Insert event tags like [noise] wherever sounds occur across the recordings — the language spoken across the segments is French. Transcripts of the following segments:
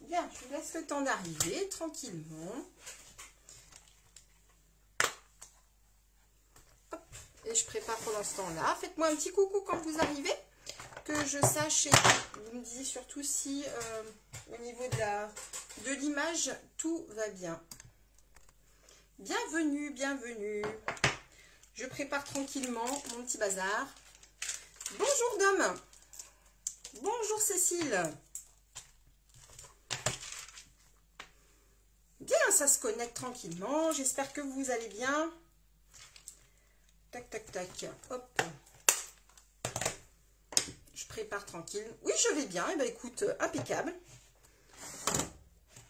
Bien, je vous laisse le temps d'arriver tranquillement. Et je prépare pour l'instant là. Faites-moi un petit coucou quand vous arrivez, que je sache et vous me disiez surtout si euh, au niveau de l'image tout va bien. Bienvenue, bienvenue. Je prépare tranquillement mon petit bazar. Bonjour Dom. Bonjour Cécile. Bien, ça se connecte tranquillement. J'espère que vous allez bien. Tac, tac, tac. Hop. Je prépare tranquille. Oui, je vais bien. Eh bien, écoute, impeccable.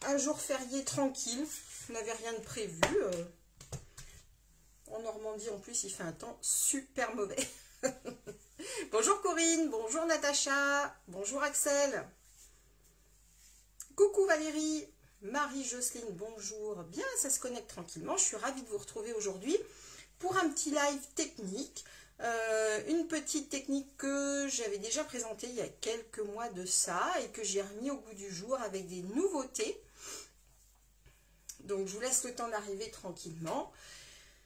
Un jour férié tranquille. Vous n'avez rien de prévu. Euh. En Normandie, en plus, il fait un temps super mauvais. [laughs] bonjour Corinne, bonjour Natacha, bonjour Axel. Coucou Valérie, Marie-Jocelyne, bonjour. Bien, ça se connecte tranquillement. Je suis ravie de vous retrouver aujourd'hui pour un petit live technique. Euh, une petite technique que j'avais déjà présentée il y a quelques mois de ça et que j'ai remis au goût du jour avec des nouveautés. Donc, je vous laisse le temps d'arriver tranquillement.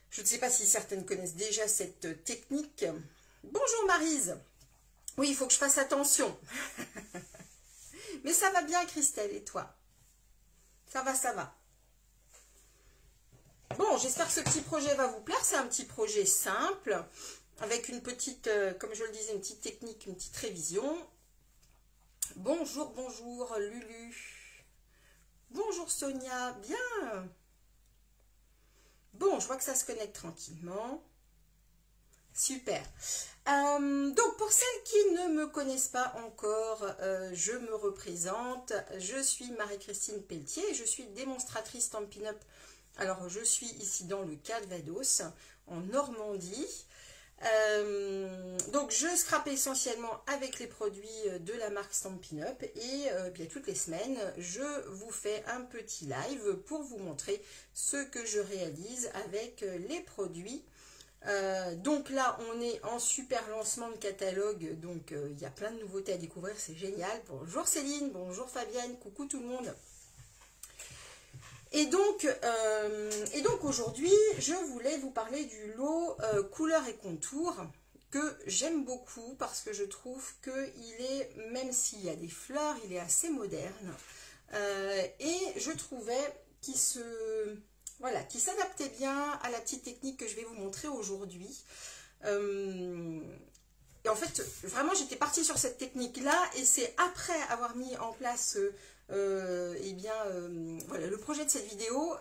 Je ne sais pas si certaines connaissent déjà cette technique. Bonjour Marise. Oui, il faut que je fasse attention. [laughs] Mais ça va bien Christelle et toi? Ça va, ça va. Bon, j'espère que ce petit projet va vous plaire. C'est un petit projet simple avec une petite, euh, comme je le disais, une petite technique, une petite révision. Bonjour, bonjour Lulu. Bonjour Sonia, bien. Bon, je vois que ça se connecte tranquillement. Super. Euh, donc, pour celles qui ne me connaissent pas encore, euh, je me représente. Je suis Marie-Christine Pelletier je suis démonstratrice Stampin' Up. Alors, je suis ici dans le Calvados, en Normandie. Euh, donc, je scrape essentiellement avec les produits de la marque Stampin' Up. Et bien, toutes les semaines, je vous fais un petit live pour vous montrer ce que je réalise avec les produits euh, donc là, on est en super lancement de catalogue, donc euh, il y a plein de nouveautés à découvrir, c'est génial. Bonjour Céline, bonjour Fabienne, coucou tout le monde. Et donc, euh, donc aujourd'hui, je voulais vous parler du lot couleur et contour que j'aime beaucoup parce que je trouve qu'il est, même s'il y a des fleurs, il est assez moderne. et je trouvais qu'il se voilà, qui s'adaptait bien à la petite technique que je vais vous montrer aujourd'hui. Euh, et en fait, vraiment, j'étais partie sur cette technique-là et c'est après avoir mis en place euh, eh euh, voilà, le projet de cette vidéo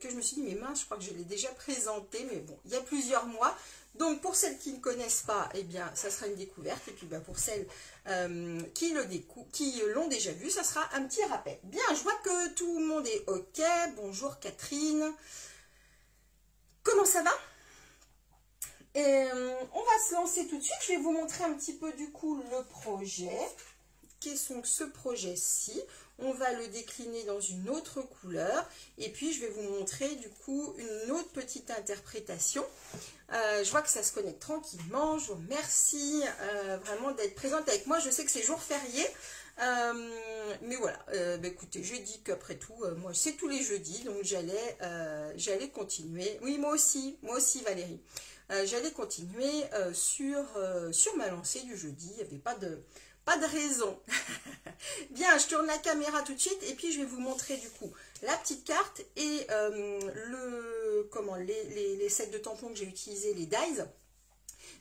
que je me suis dit, mais mince, je crois que je l'ai déjà présenté, mais bon, il y a plusieurs mois. Donc, pour celles qui ne connaissent pas, eh bien, ça sera une découverte. Et puis, bah, pour celles qui l'ont déjà vu, ça sera un petit rappel. Bien, je vois que tout le monde est OK. Bonjour Catherine. Comment ça va? Euh, On va se lancer tout de suite. Je vais vous montrer un petit peu du coup le projet. Qu'est-ce que ce projet-ci? On va le décliner dans une autre couleur. Et puis, je vais vous montrer du coup une autre petite interprétation. Euh, je vois que ça se connecte tranquillement. Je vous remercie euh, vraiment d'être présente avec moi. Je sais que c'est jour férié. Euh, mais voilà, bah, écoutez, je dis qu'après tout, moi c'est tous les jeudis, donc j'allais j'allais continuer. Oui, moi aussi, moi aussi Valérie. j'allais continuer sur, sur ma lancée du jeudi. Il n'y avait pas de, pas de raison. [laughs] Bien, je tourne la caméra tout de suite et puis je vais vous montrer du coup la petite carte et le comment les, les, les, sets de tampons que j'ai utilisés, les dies.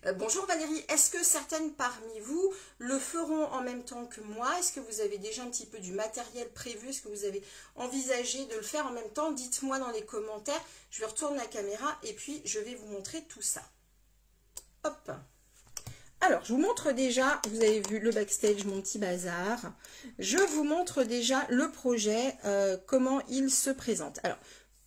Euh, bonjour Valérie, est-ce que certaines parmi vous le feront en même temps que moi? Est-ce que vous avez déjà un petit peu du matériel prévu? Est-ce que vous avez envisagé de le faire en même temps? Dites-moi dans les commentaires. Je retourne la caméra et puis je vais vous montrer tout ça. Hop alors, je vous montre déjà, vous avez vu le backstage, mon petit bazar. Je vous montre déjà le projet, euh, comment il se présente. Alors,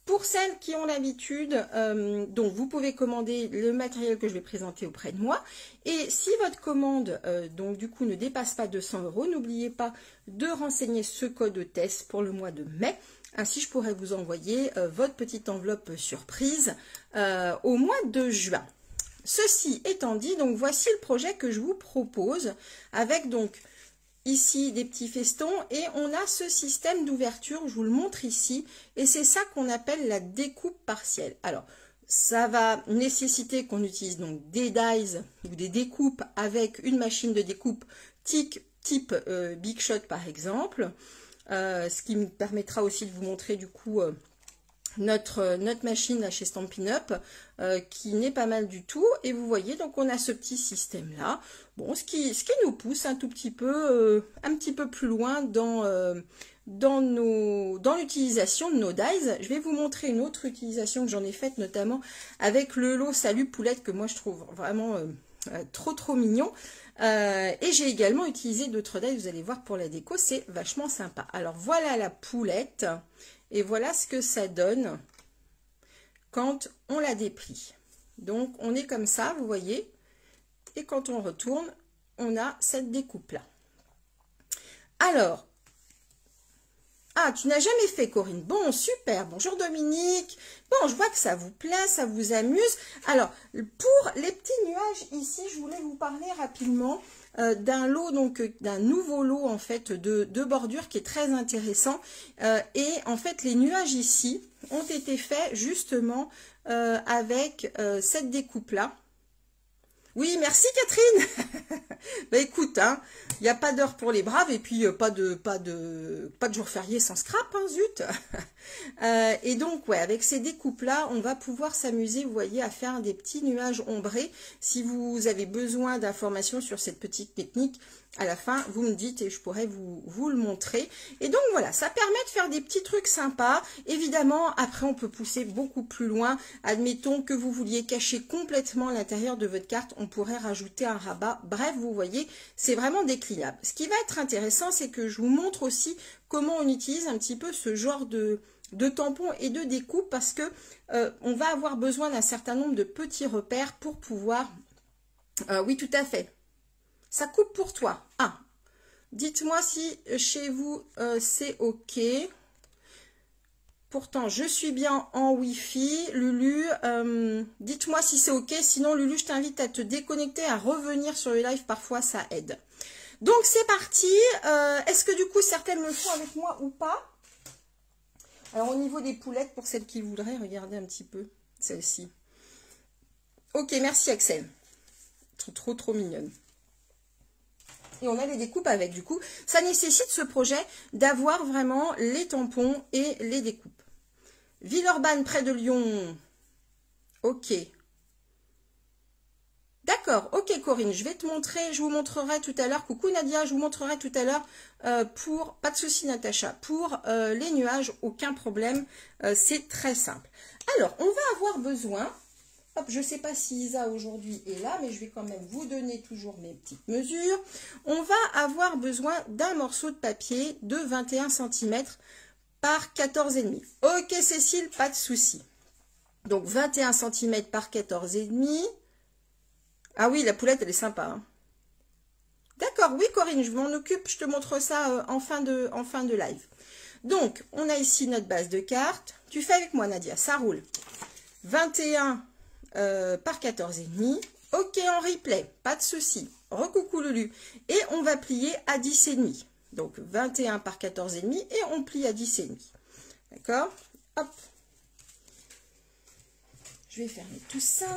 pour celles qui ont l'habitude, euh, donc vous pouvez commander le matériel que je vais présenter auprès de moi. Et si votre commande, euh, donc du coup, ne dépasse pas 200 euros, n'oubliez pas de renseigner ce code test pour le mois de mai. Ainsi, je pourrais vous envoyer votre petite enveloppe surprise au mois de juin. Ceci étant dit, donc voici le projet que je vous propose avec donc ici des petits festons et on a ce système d'ouverture, je vous le montre ici, et c'est ça qu'on appelle la découpe partielle. Alors, ça va nécessiter qu'on utilise donc des dies ou des découpes avec une machine de découpe type, type euh, Big Shot par exemple, euh, ce qui me permettra aussi de vous montrer du coup euh, notre, notre machine là chez Stampin' Up qui n'est pas mal du tout et vous voyez donc on a ce petit système là bon ce qui, nous pousse un tout petit peu un petit peu plus loin dans dans, dans l'utilisation de nos dies. Je vais vous montrer une autre utilisation que j'en ai faite, notamment avec le lot Salut Poulette, que moi je trouve vraiment euh, euh, trop trop mignon. Euh, et j'ai également utilisé d'autres dies, vous allez voir pour la déco, c'est vachement sympa. Alors voilà la poulette, et voilà ce que ça donne quand on la déplie. Donc on est comme ça, vous voyez, et quand on retourne, on a cette découpe-là. Alors, ah, tu n'as jamais fait, Corinne. Bon, super. Bonjour, Dominique. Bon, je vois que ça vous plaît, ça vous amuse. Alors, pour les petits nuages ici, je voulais vous parler rapidement euh, d'un lot, donc euh, d'un nouveau lot, en fait, de, de bordure qui est très intéressant. Euh, et, en fait, les nuages ici ont été faits justement avec cette découpe-là. Oui, merci Catherine. [laughs] bah écoute, hein, il n'y a pas d'heure pour les braves et puis euh, pas de pas de pas de jour férié sans scrap, hein, zut. [laughs] Euh, et donc ouais, avec ces découpes là, on va pouvoir s'amuser, vous voyez, à faire des petits nuages ombrés. Si vous avez besoin d'informations sur cette petite technique, à la fin, vous me dites et je pourrais vous, le montrer. Et donc voilà, ça permet de faire des petits trucs sympas. Évidemment, après on peut pousser beaucoup plus loin. Admettons que vous vouliez cacher complètement l'intérieur de votre carte, on pourrait rajouter un rabat. Bref, vous voyez, c'est vraiment déclinable. Ce qui va être intéressant, c'est que je vous montre aussi comment on utilise un petit peu ce genre de, de tampons et de découpes parce que euh, on va avoir besoin d'un certain nombre de petits repères pour pouvoir... Euh, oui, tout à fait. Ça coupe pour toi. Ah, dites-moi si euh, chez vous euh, c'est OK. Pourtant, je suis bien en Wi-Fi. Lulu, euh, dites-moi si c'est OK. Sinon, Lulu, je t'invite à te déconnecter, à revenir sur le live. Parfois, ça aide. Donc, c'est parti. Est-ce que du coup, certaines le font avec moi ou pas? Alors, au niveau des poulettes, pour celles qui voudraient, regardez un petit peu celle-ci. Ok, merci Axel. Trop, trop, trop mignonne on a les découpes avec. Du coup, ça nécessite ce projet d'avoir vraiment les tampons et les découpes. Villeurbanne près de Lyon. Ok. D'accord, ok Corinne, je vais te montrer, je vous montrerai tout à l'heure, coucou Nadia, je vous montrerai tout à l'heure euh, pour, pas de souci Natacha, pour euh, les nuages, aucun problème, euh, c'est très simple. Alors, on va avoir besoin je ne sais pas si Isa aujourd'hui est là, mais je vais quand même vous donner toujours mes petites mesures. On va avoir besoin d'un morceau de papier de 21 cm par 14,5. Ok Cécile, pas de souci. Donc 21 cm par 14,5. Ah oui, la poulette, elle est sympa. Hein. D'accord, oui Corinne, je m'en occupe, je te montre ça euh, en, fin de, en fin de live. Donc, on a ici notre base de cartes. Tu fais avec moi Nadia, ça roule. 21 euh, par 14,5. Ok en replay, pas de souci. Recoucou Lulu. Et on va plier à 10,5. Donc 21 par 14,5 et on plie à 10,5. D'accord? Hop. Je vais fermer tout ça.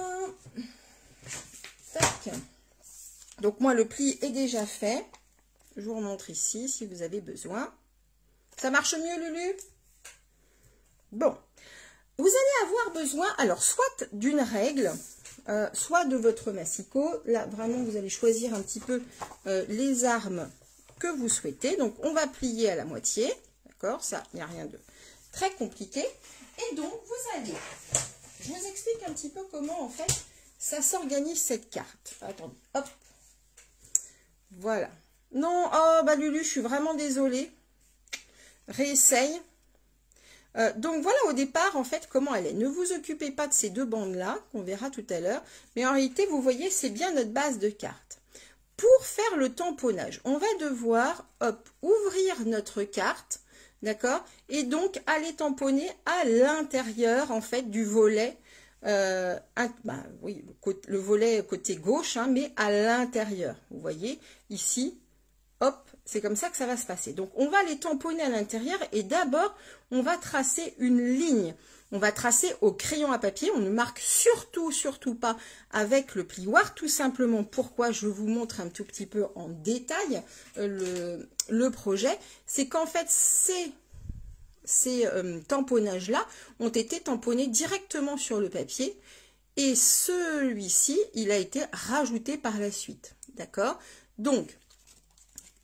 Donc moi le pli est déjà fait. Je vous remontre ici si vous avez besoin. Ça marche mieux Lulu Bon, vous allez avoir besoin, alors, soit d'une règle, euh, soit de votre massicot. Là, vraiment, vous allez choisir un petit peu euh, les armes que vous souhaitez. Donc, on va plier à la moitié. D'accord? Ça, il n'y a rien de très compliqué. Et donc, vous allez... Je vous explique un petit peu comment, en fait, ça s'organise cette carte. Attendez, hop. Voilà. Non, oh, bah Lulu, je suis vraiment désolée. Réessaye. Euh, donc voilà au départ en fait comment elle est. Ne vous occupez pas de ces deux bandes là qu'on verra tout à l'heure. Mais en réalité vous voyez c'est bien notre base de carte. Pour faire le tamponnage, on va devoir ouvrir notre carte, d'accord Et donc aller tamponner à l'intérieur en fait du volet, euh, bah, le, volet côté gauche, hein, mais à l'intérieur. Vous voyez ici, hop, c'est comme ça que ça va se passer. Donc, on va les tamponner à l'intérieur et d'abord, on va tracer une ligne. On va tracer au crayon à papier. On ne marque surtout, surtout pas avec le plioir. Tout simplement, pourquoi je vous montre un tout petit peu en détail euh, le, projet. C'est qu'en fait, ces, euh, tamponnages-là ont été tamponnés directement sur le papier. Et celui-ci, il a été rajouté par la suite. D'accord? Donc,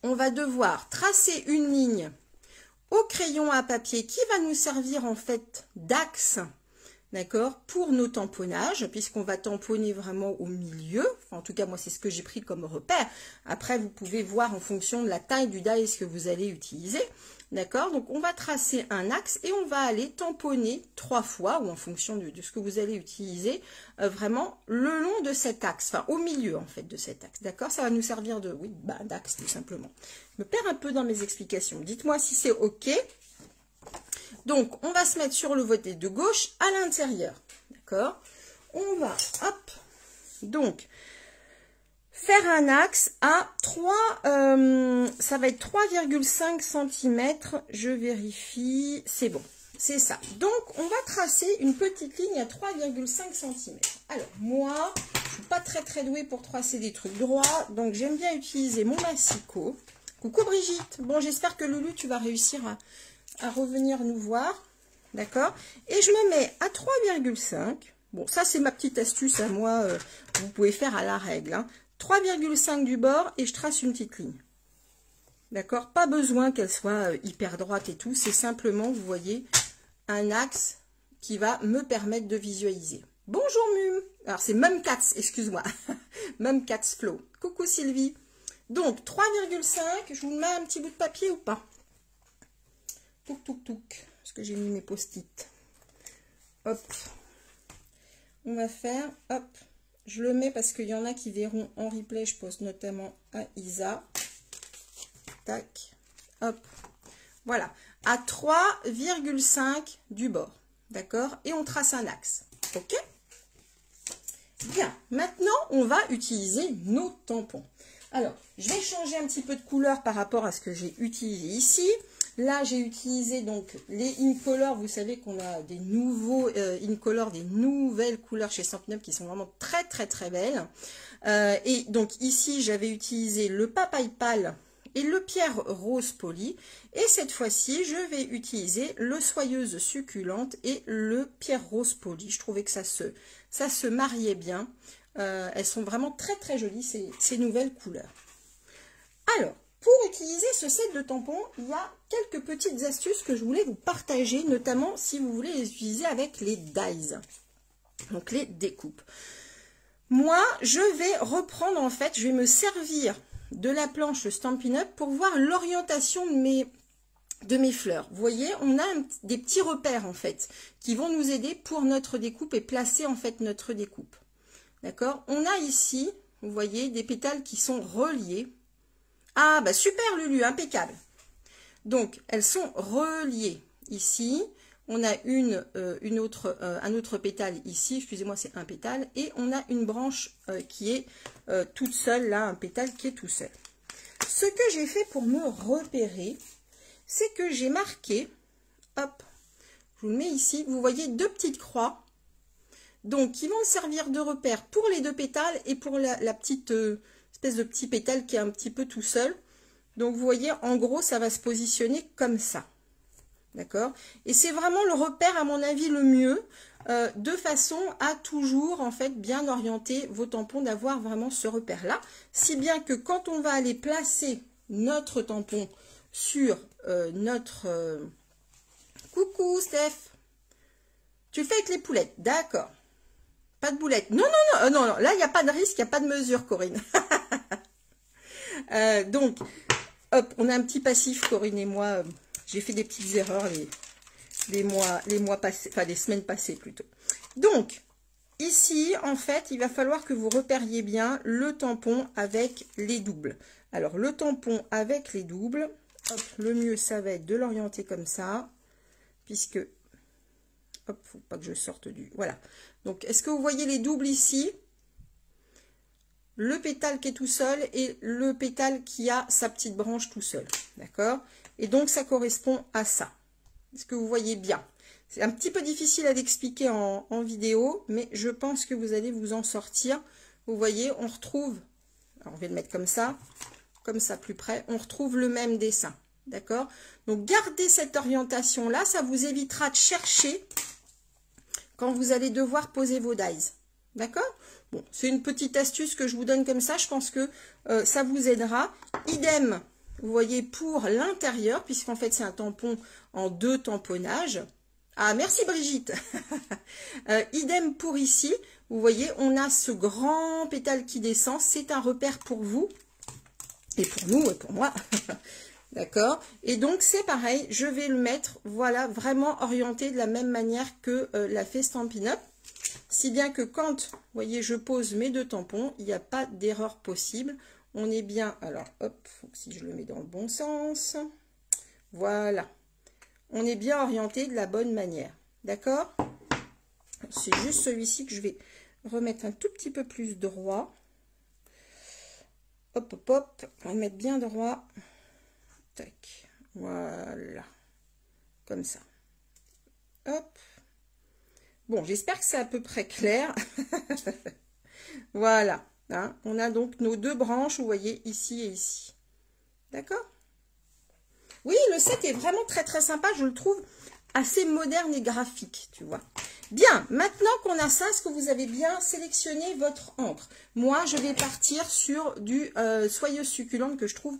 on va devoir tracer une ligne au crayon à papier qui va nous servir en fait d'axe, d'accord, pour nos tamponnages, puisqu'on va tamponner vraiment au milieu. en tout cas, moi, c'est ce que j'ai pris comme repère. Après, vous pouvez voir en fonction de la taille du dice que vous allez utiliser. D'accord? Donc, on va tracer un axe et on va aller tamponner trois fois, ou en fonction de, ce que vous allez utiliser, euh, vraiment le long de cet axe, enfin au milieu en fait de cet axe. D'accord? Ça va nous servir de, oui, bah, d'axe tout simplement. Je me perds un peu dans mes explications. Dites-moi si c'est OK. Donc, on va se mettre sur le voté de gauche à l'intérieur. D'accord? On va, hop, donc, faire un axe à 3, euh, ça va être 3,5 cm, je vérifie, c'est bon, c'est ça. Donc, on va tracer une petite ligne à 3,5 cm. Alors, moi, je suis pas très très douée pour tracer des trucs droits, donc j'aime bien utiliser mon massicot. Coucou Brigitte, bon j'espère que Loulou, tu vas réussir à, revenir nous voir, d'accord? Et je me mets à 3,5, bon ça c'est ma petite astuce à moi, euh, vous pouvez faire à la règle, hein. 3,5 du bord et je trace une petite ligne. D'accord? Pas besoin qu'elle soit euh, hyper droite et tout. C'est simplement, vous voyez, un axe qui va me permettre de visualiser. Bonjour Mum Alors c'est Mumcats, excuse-moi. [laughs] Mumcats Flow. Coucou Sylvie. Donc 3,5, je vous mets un petit bout de papier ou pas? Touk touk touk. Parce que j'ai mis mes post-it. Hop. On va faire, hop, je le mets parce qu'il y en a qui verront en replay. Je pose notamment à Isa. Tac. Hop. Voilà. À 3,5 du bord. D'accord? Et on trace un axe. OK? Bien. Maintenant, on va utiliser nos tampons. Alors, je vais changer un petit peu de couleur par rapport à ce que j'ai utilisé ici. Là, j'ai utilisé donc les Incolor. Vous savez qu'on a des nouveaux euh, Incolor, des nouvelles couleurs chez Centeneuf qui sont vraiment très très très belles. Euh, et donc ici, j'avais utilisé le papaye pâle et le pierre rose poli. Et cette fois-ci, je vais utiliser le soyeuse succulente et le pierre rose poli. Je trouvais que ça se, ça mariait bien. Euh, elles sont vraiment très très jolies, ces, ces nouvelles couleurs. Alors, pour utiliser ce set de tampons, il y a quelques petites astuces que je voulais vous partager, notamment si vous voulez les utiliser avec les dies, donc les découpes. Moi, je vais reprendre en fait, je vais me servir de la planche Stampin' Up pour voir l'orientation de mes, de mes fleurs. Vous voyez, on a des petits repères en fait qui vont nous aider pour notre découpe et placer en fait notre découpe. D'accord? On a ici, vous voyez, des pétales qui sont reliés ah, bah super Lulu, impeccable. Donc, elles sont reliées. Ici, on a une, euh, autre, euh, un autre pétale ici, excusez-moi, c'est un pétale. Et on a une branche euh, qui est toute seule, là, un pétale qui est tout seul. Ce que j'ai fait pour me repérer, c'est que j'ai marqué, hop, je vous le mets ici, vous voyez deux petites croix, donc qui vont servir de repère pour les deux pétales et pour la petite de petit pétale qui est un petit peu tout seul. Donc vous voyez, en gros, ça va se positionner comme ça. D'accord? Et c'est vraiment le repère, à mon avis, le mieux, euh, de façon à toujours, en fait, bien orienter vos tampons, d'avoir vraiment ce repère-là. Si bien que quand on va aller placer notre tampon sur euh, notre... Euh, coucou, Steph Tu le fais avec les poulettes, d'accord. Pas de boulettes. Non, non, non, non, non. là, il n'y a pas de risque, il n'y a pas de mesure, Corinne. [laughs] Euh, donc, hop, on a un petit passif, Corinne et moi. J'ai fait des petites erreurs les, mois, les mois passés, enfin les semaines passées plutôt. Donc, ici, en fait, il va falloir que vous repériez bien le tampon avec les doubles. Alors, le tampon avec les doubles, le mieux, ça va être de l'orienter comme ça, puisque, hop, faut pas que je sorte du, voilà. Donc, est-ce que vous voyez les doubles ici? Le pétale qui est tout seul et le pétale qui a sa petite branche tout seul. D'accord? Et donc, ça correspond à ça. Est-ce que vous voyez bien? C'est un petit peu difficile à expliquer en, vidéo, mais je pense que vous allez vous en sortir. Vous voyez, on retrouve, alors on va le mettre comme ça, comme ça plus près, on retrouve le même dessin. D'accord? Donc, gardez cette orientation-là, ça vous évitera de chercher quand vous allez devoir poser vos dies. D'accord? C'est une petite astuce que je vous donne comme ça. Je pense que euh, ça vous aidera. Idem, vous voyez, pour l'intérieur, puisqu'en fait, c'est un tampon en deux tamponnages. Ah, merci Brigitte [laughs] euh, Idem pour ici. Vous voyez, on a ce grand pétale qui descend. C'est un repère pour vous. Et pour nous, et pour moi. [laughs] D'accord Et donc, c'est pareil. Je vais le mettre, voilà, vraiment orienté de la même manière que euh, la fait Stampin' Up. Si bien que quand, vous voyez, je pose mes deux tampons, il n'y a pas d'erreur possible. On est bien, alors hop, si je le mets dans le bon sens, voilà. On est bien orienté de la bonne manière, d'accord? C'est juste celui-ci que je vais remettre un tout petit peu plus droit. Hop, hop, hop, on va mettre bien droit. Tac, voilà, comme ça. Hop, Bon, j'espère que c'est à peu près clair. [laughs] voilà. Hein. on a donc nos deux branches, vous voyez, ici et ici. D'accord? Oui, le set est vraiment très très sympa. Je le trouve assez moderne et graphique, tu vois. Bien, maintenant qu'on a ça, est-ce que vous avez bien sélectionné votre encre? Moi, je vais partir sur du euh, soyeuse succulente que je trouve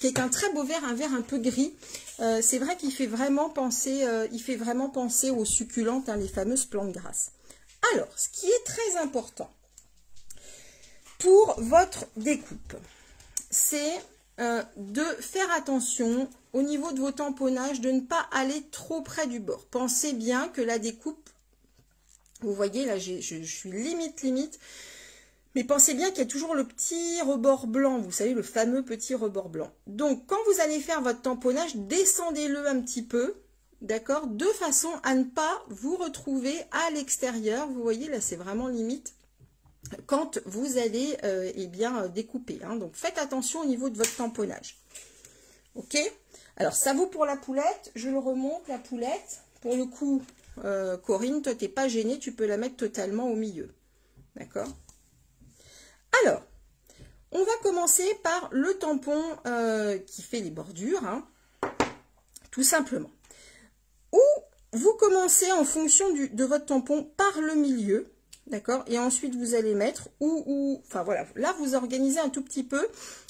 qui est un très beau vert, un vert un peu gris. Euh, c'est vrai qu'il fait vraiment penser, euh, il fait vraiment penser aux succulentes, hein, les fameuses plantes grasses. Alors, ce qui est très important pour votre découpe, c'est euh, de faire attention au niveau de vos tamponnages, de ne pas aller trop près du bord. Pensez bien que la découpe, vous voyez là, je, je suis limite, limite, mais pensez bien qu'il y a toujours le petit rebord blanc, vous savez, le fameux petit rebord blanc. Donc, quand vous allez faire votre tamponnage, descendez-le un petit peu, d'accord De façon à ne pas vous retrouver à l'extérieur. Vous voyez, là, c'est vraiment limite quand vous allez euh, eh bien, découper. Hein. Donc, faites attention au niveau de votre tamponnage. Ok? Alors, ça vaut pour la poulette. Je le remonte, la poulette. Pour le coup, euh, Corinne, toi, t'es pas gênée. Tu peux la mettre totalement au milieu. D'accord? Alors, on va commencer par le tampon euh, qui fait les bordures, hein, tout simplement. Ou vous commencez en fonction de votre tampon par le milieu, d'accord Et ensuite, vous allez mettre, ou, ou, enfin voilà, là, vous organisez un tout petit peu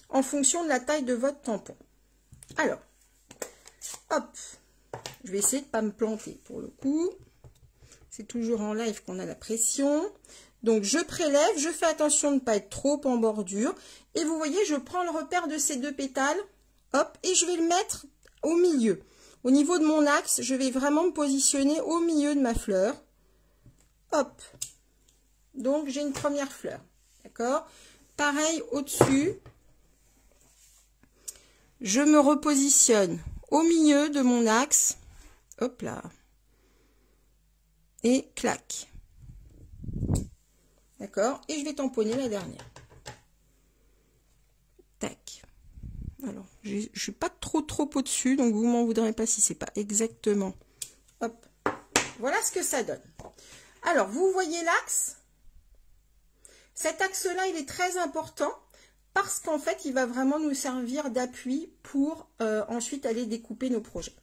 en fonction de la taille de votre tampon. Alors, hop, je vais essayer de ne pas me planter pour le coup. C'est toujours en live qu'on a la pression. Donc, je prélève, je fais attention de ne pas être trop en bordure. Et vous voyez, je prends le repère de ces deux pétales, hop, et je vais le mettre au milieu. Au niveau de mon axe, je vais vraiment me positionner au milieu de ma fleur. Hop. Donc, j'ai une première fleur. D'accord? Pareil au-dessus. Je me repositionne au milieu de mon axe. Hop là. Et clac. D'accord Et je vais tamponner la dernière. Tac. Alors, je ne suis pas trop trop au-dessus, donc vous m'en voudrez pas si c'est pas exactement. Hop. Voilà ce que ça donne. Alors, vous voyez l'axe? Cet axe-là, il est très important parce qu'en fait, il va vraiment nous servir d'appui pour euh, ensuite aller découper nos projets.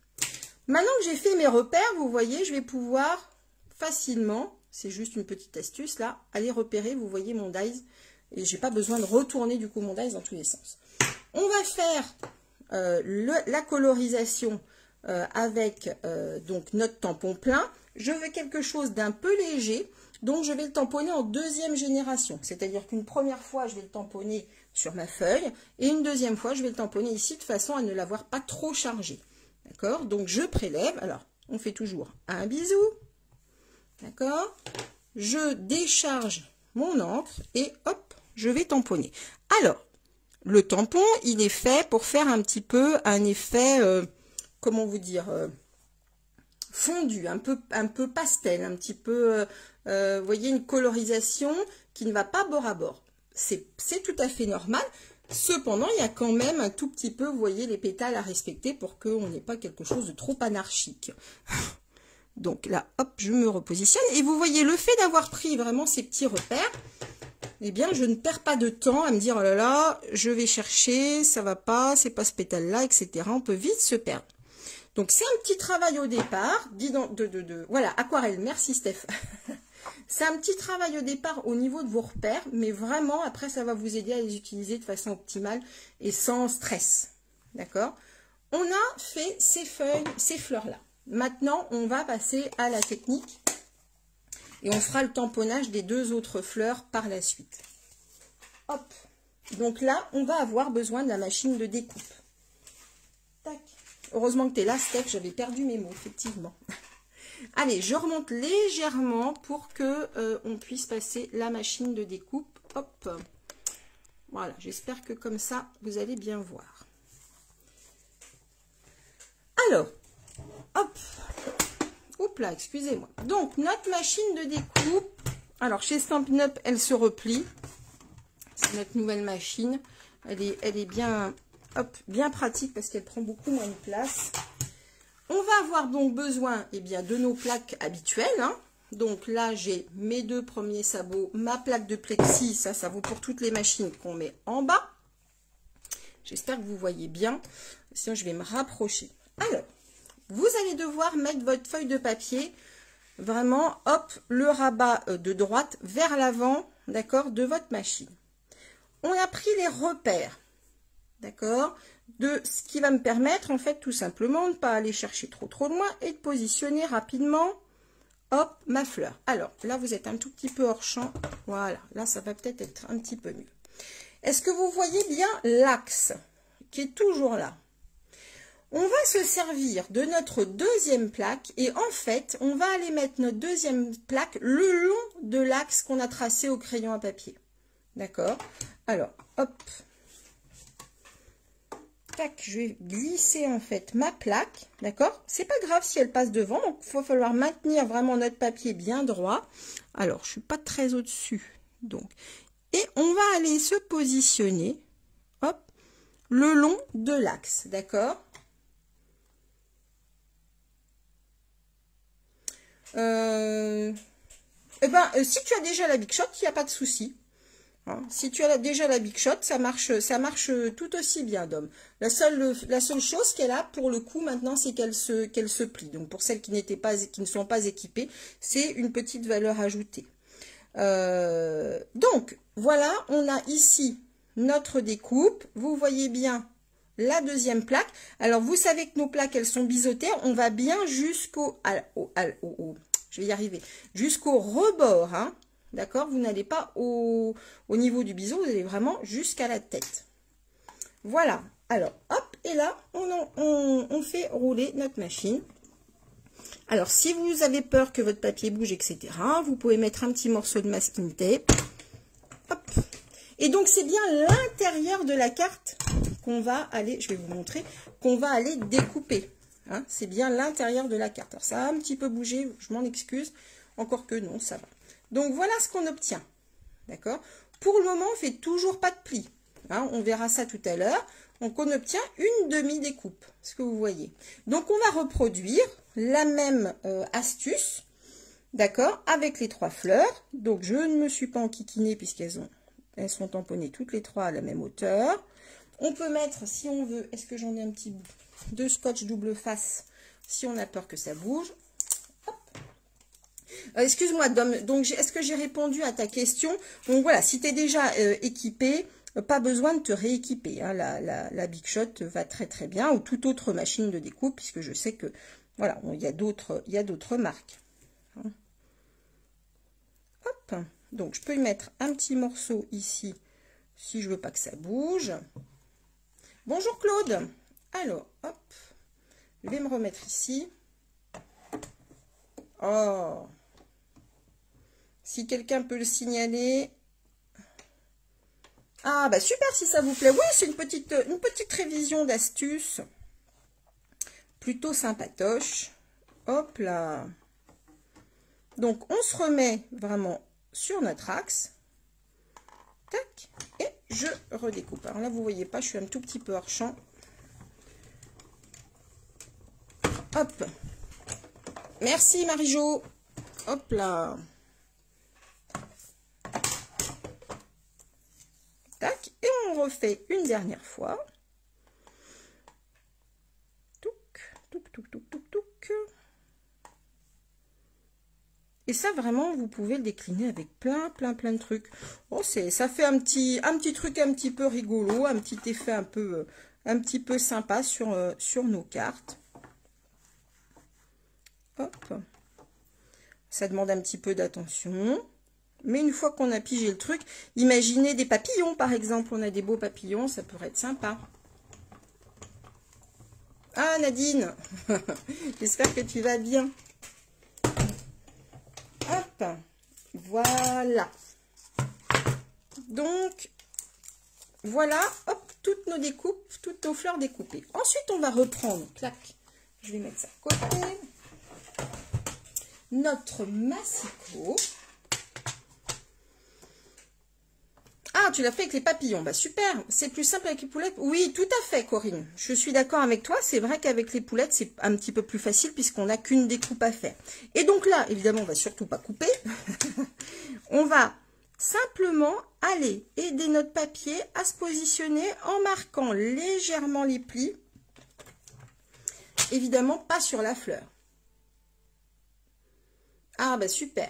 Maintenant que j'ai fait mes repères, vous voyez, je vais pouvoir facilement c'est juste une petite astuce là. Allez repérer, vous voyez mon dies. Et j'ai pas besoin de retourner du coup mon dies dans tous les sens. On va faire euh, la colorisation euh, avec euh, donc notre tampon plein. Je veux quelque chose d'un peu léger. Donc je vais le tamponner en deuxième génération. C'est-à-dire qu'une première fois, je vais le tamponner sur ma feuille. Et une deuxième fois, je vais le tamponner ici de façon à ne l'avoir pas trop chargé. D'accord? Donc je prélève. Alors, on fait toujours un bisou. D'accord? Je décharge mon encre et hop, je vais tamponner. Alors, le tampon, il est fait pour faire un petit peu un effet, euh, comment vous dire, euh, fondu, un peu, un peu pastel, un petit peu, euh, vous voyez, une colorisation qui ne va pas bord à bord. c'est tout à fait normal. Cependant, il y a quand même un tout petit peu, vous voyez, les pétales à respecter pour qu'on n'ait pas quelque chose de trop anarchique. Donc là, hop, je me repositionne. Et vous voyez, le fait d'avoir pris vraiment ces petits repères, eh bien, je ne perds pas de temps à me dire, oh là là, je vais chercher, ça va pas, c'est pas ce pétale-là, etc. On peut vite se perdre. Donc, c'est un petit travail au départ. De, de, de, voilà, aquarelle, merci Steph. [laughs] c'est un petit travail au départ au niveau de vos repères, mais vraiment, après, ça va vous aider à les utiliser de façon optimale et sans stress. D'accord? On a fait ces feuilles, ces fleurs-là. Maintenant, on va passer à la technique et on fera le tamponnage des deux autres fleurs par la suite. Hop Donc là, on va avoir besoin de la machine de découpe. Tac Heureusement que tu es là, Steph, j'avais perdu mes mots, effectivement. [laughs] Allez, je remonte légèrement pour que euh, on puisse passer la machine de découpe. Hop Voilà, j'espère que comme ça, vous allez bien voir. Alors, hop Oups là, excusez-moi. Donc, notre machine de découpe. Alors, chez Stampin' Up, elle se replie. C'est notre nouvelle machine. Elle est, bien pratique parce qu'elle prend beaucoup moins de place. On va avoir donc besoin eh bien, de nos plaques habituelles. Hein. Donc là, j'ai mes deux premiers sabots, ma plaque de plexi. Ça, ça vaut pour toutes les machines qu'on met en bas. J'espère que vous voyez bien. Sinon, je vais me rapprocher. Alors, vous allez devoir mettre votre feuille de papier vraiment, hop, le rabat euh, de droite vers l'avant, d'accord, de votre machine. On a pris les repères, d'accord, de ce qui va me permettre, en fait, tout simplement, de ne pas aller chercher trop trop loin et de positionner rapidement, hop, ma fleur. Alors, là, vous êtes un tout petit peu hors champ. Voilà, là, ça va peut-être être un petit peu mieux. Est-ce que vous voyez bien l'axe qui est toujours là? On va se servir de notre deuxième plaque et en fait, on va aller mettre notre deuxième plaque le long de l'axe qu'on a tracé au crayon à papier. D'accord? Alors, hop. Tac, je vais glisser en fait ma plaque. D'accord? C'est pas grave si elle passe devant, donc il va falloir maintenir vraiment notre papier bien droit. Alors, je suis pas très au-dessus. Donc, et on va aller se positionner, hop, le long de l'axe. D'accord? Euh, eh ben, euh, si tu as déjà la Big Shot, il n'y a pas de souci. Hein. si tu as déjà la Big Shot, ça marche, ça marche tout aussi bien, Dom. La seule, chose qu'elle a, pour le coup, maintenant, c'est qu'elle se, plie. Donc, pour celles qui, n'étaient pas, qui ne sont pas équipées, c'est une petite valeur ajoutée. Euh, donc, voilà, on a ici notre découpe. Vous voyez bien la deuxième plaque. Alors, vous savez que nos plaques, elles sont biseautées. On va bien jusqu'au... Je vais y arriver. Jusqu'au rebord, hein. D'accord? Vous n'allez pas au, niveau du biseau, vous allez vraiment jusqu'à la tête. Voilà. Alors, hop, et là, on, on, fait rouler notre machine. Alors, si vous avez peur que votre papier bouge, etc., vous pouvez mettre un petit morceau de masking tape. Hop. Et donc, c'est bien l'intérieur de la carte qu'on va aller, je vais vous montrer, qu'on va aller découper. Hein. c'est bien l'intérieur de la carte. Alors, ça a un petit peu bougé, je m'en excuse. Encore que non, ça va. Donc, voilà ce qu'on obtient. D'accord Pour le moment, on ne fait toujours pas de pli. Hein. on verra ça tout à l'heure. Donc, on obtient une demi-découpe, ce que vous voyez. Donc, on va reproduire la même euh, astuce, d'accord, avec les trois fleurs. Donc, je ne me suis pas enquiquinée puisqu'elles elles sont tamponnées toutes les trois à la même hauteur. On peut mettre, si on veut, est-ce que j'en ai un petit bout de scotch double face, si on a peur que ça bouge. Euh, excuse-moi, Dom, donc est-ce que j'ai répondu à ta question? Donc voilà, si tu es déjà euh, équipé, euh, pas besoin de te rééquiper. Hein. la, Big Shot va très très bien, ou toute autre machine de découpe, puisque je sais que, voilà, il y a d'autres marques. Hein. Hop, donc je peux y mettre un petit morceau ici, si je veux pas que ça bouge. Bonjour Claude. Alors, hop, je vais me remettre ici. Oh, si quelqu'un peut le signaler. Ah, bah super si ça vous plaît. Oui, c'est une petite, une petite révision d'astuces. Plutôt sympatoche. Hop là. Donc, on se remet vraiment sur notre axe. Tac. je redécoupe. Alors là, vous voyez pas, je suis un tout petit peu hors champ. Hop. Merci Marie-Jo. Hop là. Tac. Et on refait une dernière fois. Touc, touc, touc, touc, touc, touc. Et ça, vraiment, vous pouvez le décliner avec plein, plein, plein de trucs. Oh, ça fait un petit, un petit truc un petit peu rigolo, un petit effet un peu, euh, un petit peu sympa sur, euh, sur nos cartes. Hop. Ça demande un petit peu d'attention. Mais une fois qu'on a pigé le truc, imaginez des papillons, par exemple. On a des beaux papillons, ça pourrait être sympa. Ah, Nadine [laughs] J'espère que tu vas bien. Voilà. Donc, voilà, hop, toutes nos découpes, toutes nos fleurs découpées. Ensuite, on va reprendre, clac, je vais mettre ça à côté, notre massicot. Ah, tu l'as fait avec les papillons. Bah super, c'est plus simple avec les poulettes. Oui, tout à fait, Corinne. Je suis d'accord avec toi. C'est vrai qu'avec les poulettes, c'est un petit peu plus facile puisqu'on n'a qu'une découpe à faire. Et donc là, évidemment, on va surtout pas couper. [laughs] on va simplement aller aider notre papier à se positionner en marquant légèrement les plis. Évidemment, pas sur la fleur. Ah, bah super.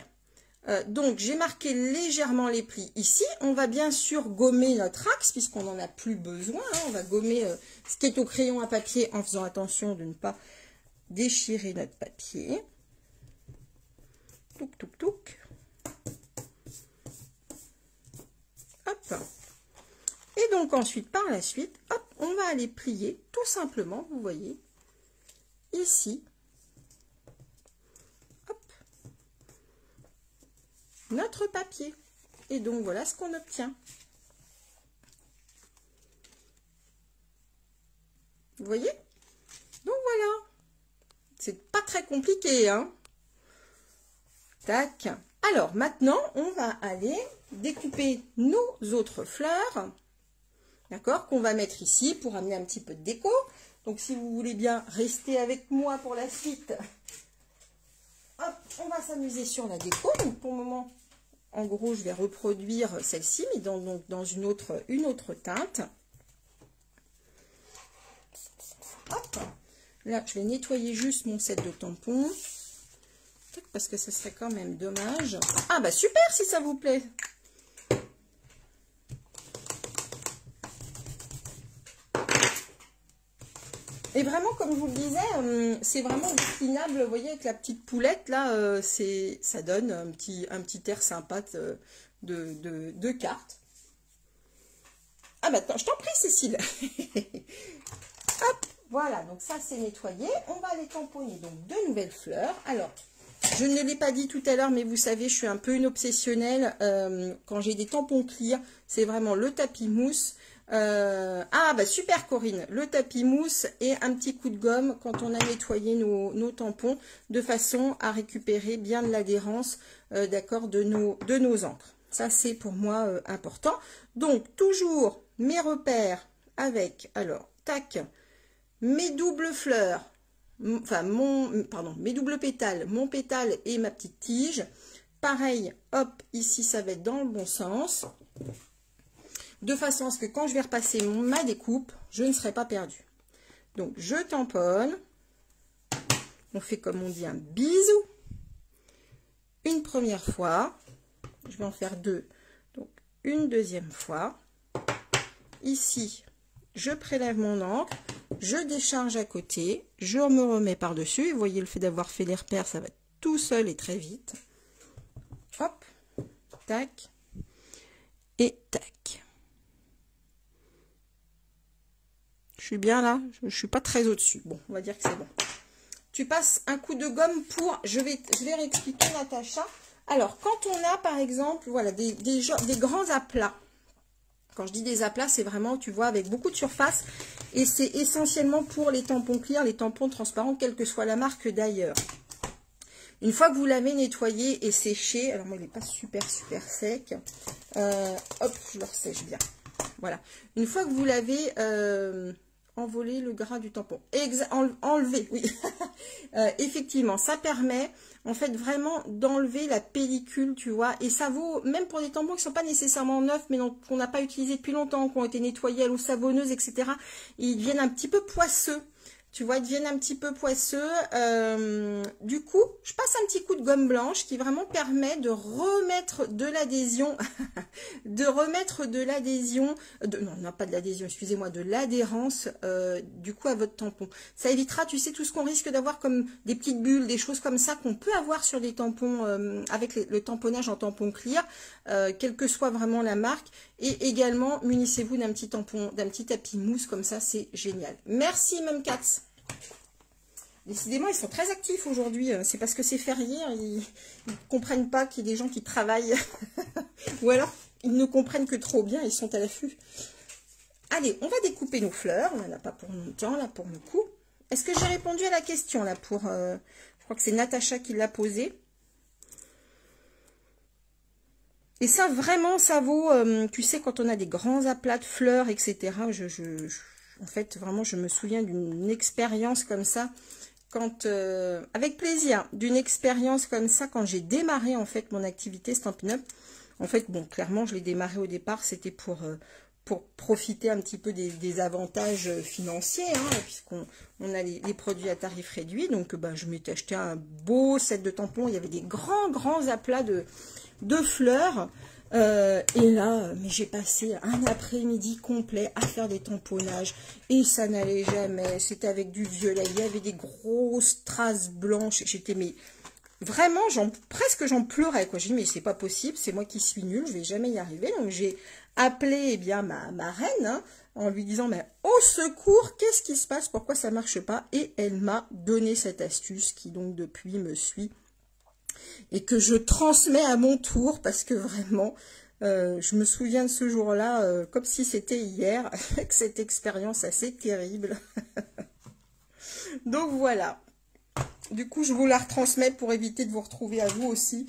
Euh, donc, j'ai marqué légèrement les plis ici. On va bien sûr gommer notre axe, puisqu'on n'en a plus besoin. Hein. On va gommer euh, ce qui est au crayon à papier en faisant attention de ne pas déchirer notre papier. Touc, touc, touc. Hop. Et donc, ensuite, par la suite, hop, on va aller plier tout simplement, vous voyez, ici, notre papier. Et donc, voilà ce qu'on obtient. Vous voyez? Donc, voilà. C'est pas très compliqué, hein Tac. Alors, maintenant, on va aller découper nos autres fleurs. D'accord Qu'on va mettre ici pour amener un petit peu de déco. Donc, si vous voulez bien rester avec moi pour la suite, s'amuser sur la déco. Pour le moment, en gros, je vais reproduire celle-ci, mais dans, donc, dans une, autre, une autre teinte. Là, je vais nettoyer juste mon set de tampons. Parce que ce serait quand même dommage. Ah, bah super si ça vous plaît. Vraiment, comme je vous le disais, euh, c'est vraiment déclinable. Vous voyez, avec la petite poulette, là, euh, c'est ça donne un petit, un petit air sympa de, de, de, carte. Ah, bah, je t'en prie, Cécile. [laughs] Hop, voilà. Donc, ça, c'est nettoyé. On va les tamponner. Donc, deux nouvelles fleurs. Alors, je ne l'ai pas dit tout à l'heure, mais vous savez, je suis un peu une obsessionnelle. Euh, quand j'ai des tampons clear, c'est vraiment le tapis mousse. Euh, ah, bah super Corinne, le tapis mousse et un petit coup de gomme quand on a nettoyé nos, tampons de façon à récupérer bien de l'adhérence euh, d'accord de nos, de encres. Ça, c'est pour moi euh, important. Donc, toujours mes repères avec, alors, tac, mes doubles fleurs, enfin, mon, pardon, mes doubles pétales, mon pétale et ma petite tige. Pareil, hop, ici, ça va être dans le bon sens de façon à ce que quand je vais repasser ma découpe, je ne serai pas perdue. Donc, je tamponne. On fait comme on dit un bisou. Une première fois. Je vais en faire deux. Donc, une deuxième fois. Ici, je prélève mon encre. Je décharge à côté. Je me remets par-dessus. Vous voyez, le fait d'avoir fait les repères, ça va tout seul et très vite. Hop. Tac. Et tac. Je suis bien là. Je ne suis pas très au-dessus. Bon, on va dire que c'est bon. Tu passes un coup de gomme pour... Je vais, je vais réexpliquer, Natacha. Alors, quand on a, par exemple, voilà, des, des, des grands aplats. Quand je dis des aplats, c'est vraiment, tu vois, avec beaucoup de surface. Et c'est essentiellement pour les tampons clear, les tampons transparents, quelle que soit la marque d'ailleurs. Une fois que vous l'avez nettoyé et séché, alors moi il n'est pas super super sec, euh, hop, je le ressèche bien. voilà. Une fois que vous l'avez euh, envolé le gras du tampon, enlevé, oui. [laughs] Euh, effectivement, ça permet en fait vraiment d'enlever la pellicule, tu vois. Et ça vaut même pour des tampons qui ne sont pas nécessairement neufs, mais qu'on n'a pas utilisé depuis longtemps, qui ont été nettoyés à l'eau savonneuse, etc. Ils deviennent un petit peu poisseux tu vois, ils deviennent un petit peu poisseux. Euh, du coup, je passe un petit coup de gomme blanche qui vraiment permet de remettre de l'adhésion, [laughs] de remettre de l'adhésion, non, non, pas de l'adhésion, excusez-moi, de l'adhérence, euh, du coup, à votre tampon. Ça évitera, tu sais, tout ce qu'on risque d'avoir comme des petites bulles, des choses comme ça qu'on peut avoir sur les tampons, euh, avec le tamponnage en tampon clear, quelle que soit vraiment la marque. Et également, munissez-vous d'un petit tampon, d'un petit tapis mousse, comme ça, c'est génial. Merci, Mumcats. Décidément, ils sont très actifs aujourd'hui. Euh, c'est parce que c'est férié, hein, ils ne comprennent pas qu'il y a des gens qui travaillent. [laughs] Ou alors, ils ne comprennent que trop bien, ils sont à l'affût. Allez, on va découper nos fleurs. On n'en a pas pour longtemps, là, pour le coup. Est-ce que j'ai répondu à la question, là, pour... Euh, je crois que c'est Natacha qui l'a posée. Et ça, vraiment, ça vaut... Euh, tu sais, quand on a des grands aplats de fleurs, etc. en fait, vraiment, je me souviens d'une expérience comme ça quand, euh, avec plaisir, d'une expérience comme ça, quand j'ai démarré en fait mon activité Stampin' Up. En fait, bon, clairement, je l'ai démarré au départ, c'était pour, euh, profiter un petit peu des, avantages financiers, hein, puisqu'on on a les, produits à tarif réduit. Donc, bah, je m'étais acheté un beau set de tampons. Il y avait des grands, grands aplats de, de fleurs. Euh, et là, mais j'ai passé un après-midi complet à faire des tamponnages et ça n'allait jamais. C'était avec du violet, il y avait des grosses traces blanches. J'étais mais vraiment, presque j'en pleurais quoi. J'ai dit mais c'est pas possible, c'est moi qui suis nulle, je vais jamais y arriver. Donc j'ai appelé eh bien ma, ma reine hein, en lui disant mais au secours, qu'est-ce qui se passe, pourquoi ça marche pas? Et elle m'a donné cette astuce qui donc depuis me suit et que je transmets à mon tour parce que vraiment, euh, je me souviens de ce jour-là euh, comme si c'était hier, [laughs] avec cette expérience assez terrible. [laughs] Donc voilà. Du coup, je vous la retransmets pour éviter de vous retrouver à vous aussi.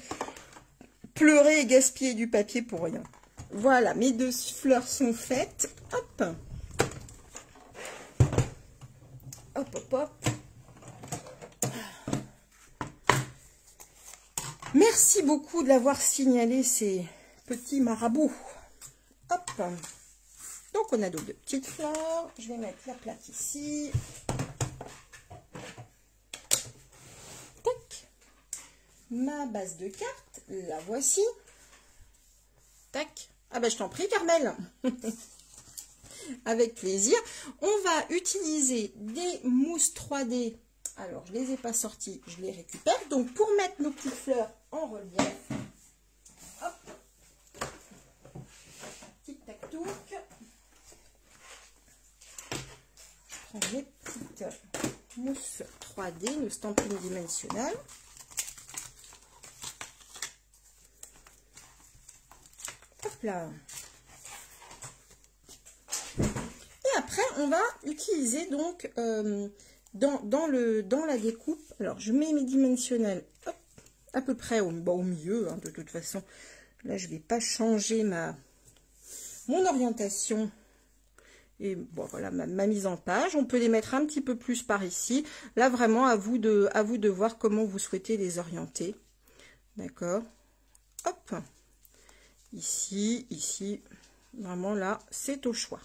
Pleurer et gaspiller du papier pour rien. Voilà, mes deux fleurs sont faites. Hop. Hop, hop, hop. Merci beaucoup de l'avoir signalé, ces petits marabouts. Hop. Donc, on a deux petites fleurs. Je vais mettre la plaque ici. Tac. Ma base de cartes, la voici. Tac. Ah ben, je t'en prie, Carmel. [laughs] Avec plaisir. On va utiliser des mousses 3D alors, je ne les ai pas sortis, je les récupère. Donc, pour mettre nos petites fleurs en relief, hop, tic tac touc, je prends mes petites mousses 3D, le stamping dimensionnel. Hop là. Et après, on va utiliser donc euh, dans, le, dans la découpe, alors je mets mes dimensionnels à peu près au, au milieu, hein, de toute façon. Là, je ne vais pas changer ma mon orientation et bon voilà ma, mise en page. On peut les mettre un petit peu plus par ici. Là, vraiment, à vous de, à vous de voir comment vous souhaitez les orienter. D'accord? Hop Ici, ici. Vraiment, là, c'est au choix.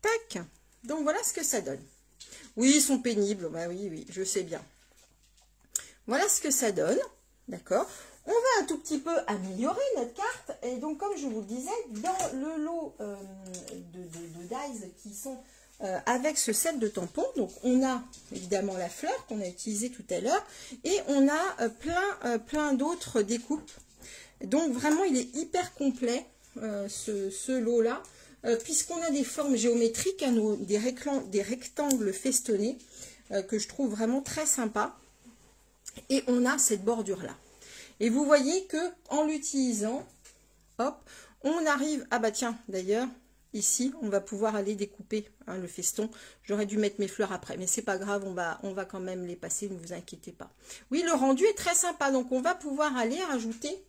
Tac Donc, voilà ce que ça donne. Oui, ils sont pénibles. Bah oui, oui, je sais bien. Voilà ce que ça donne. D'accord? On va un tout petit peu améliorer notre carte. Et donc, comme je vous le disais, dans le lot euh, de, dies qui sont euh, avec ce set de tampons, donc on a évidemment la fleur qu'on a utilisée tout à l'heure. Et on a euh, plein, plein d'autres découpes. Donc, vraiment, il est hyper complet, ce, lot-là. Puisqu'on a des formes géométriques, hein, des, rectangles, festonnés, que je trouve vraiment très sympa. Et on a cette bordure-là. Et vous voyez que en l'utilisant, hop, on arrive... Ah bah tiens, d'ailleurs, ici, on va pouvoir aller découper hein, le feston. J'aurais dû mettre mes fleurs après, mais c'est pas grave, on va, on va quand même les passer, ne vous inquiétez pas. Oui, le rendu est très sympa, donc on va pouvoir aller rajouter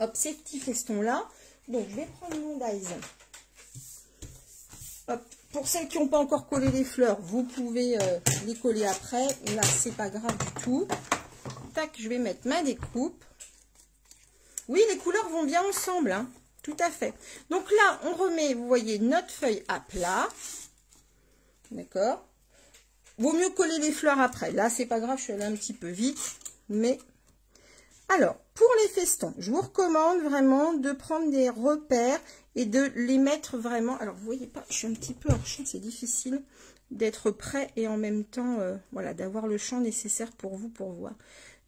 hop, ces petits festons-là. Donc, je vais prendre mon dies Pour celles qui n'ont pas encore collé les fleurs, vous pouvez euh, les coller après. Là, c'est pas grave du tout. Tac, je vais mettre ma découpe. Oui, les couleurs vont bien ensemble, hein. tout à fait. Donc là, on remet, vous voyez, notre feuille à plat. D'accord Vaut mieux coller les fleurs après. Là, c'est pas grave, je suis allée un petit peu vite. Mais, alors, pour les festons, je vous recommande vraiment de prendre des repères et de les mettre vraiment... Alors, vous voyez pas, je suis un petit peu hors champ, c'est difficile d'être prêt et en même temps, euh, voilà, d'avoir le champ nécessaire pour vous pour voir.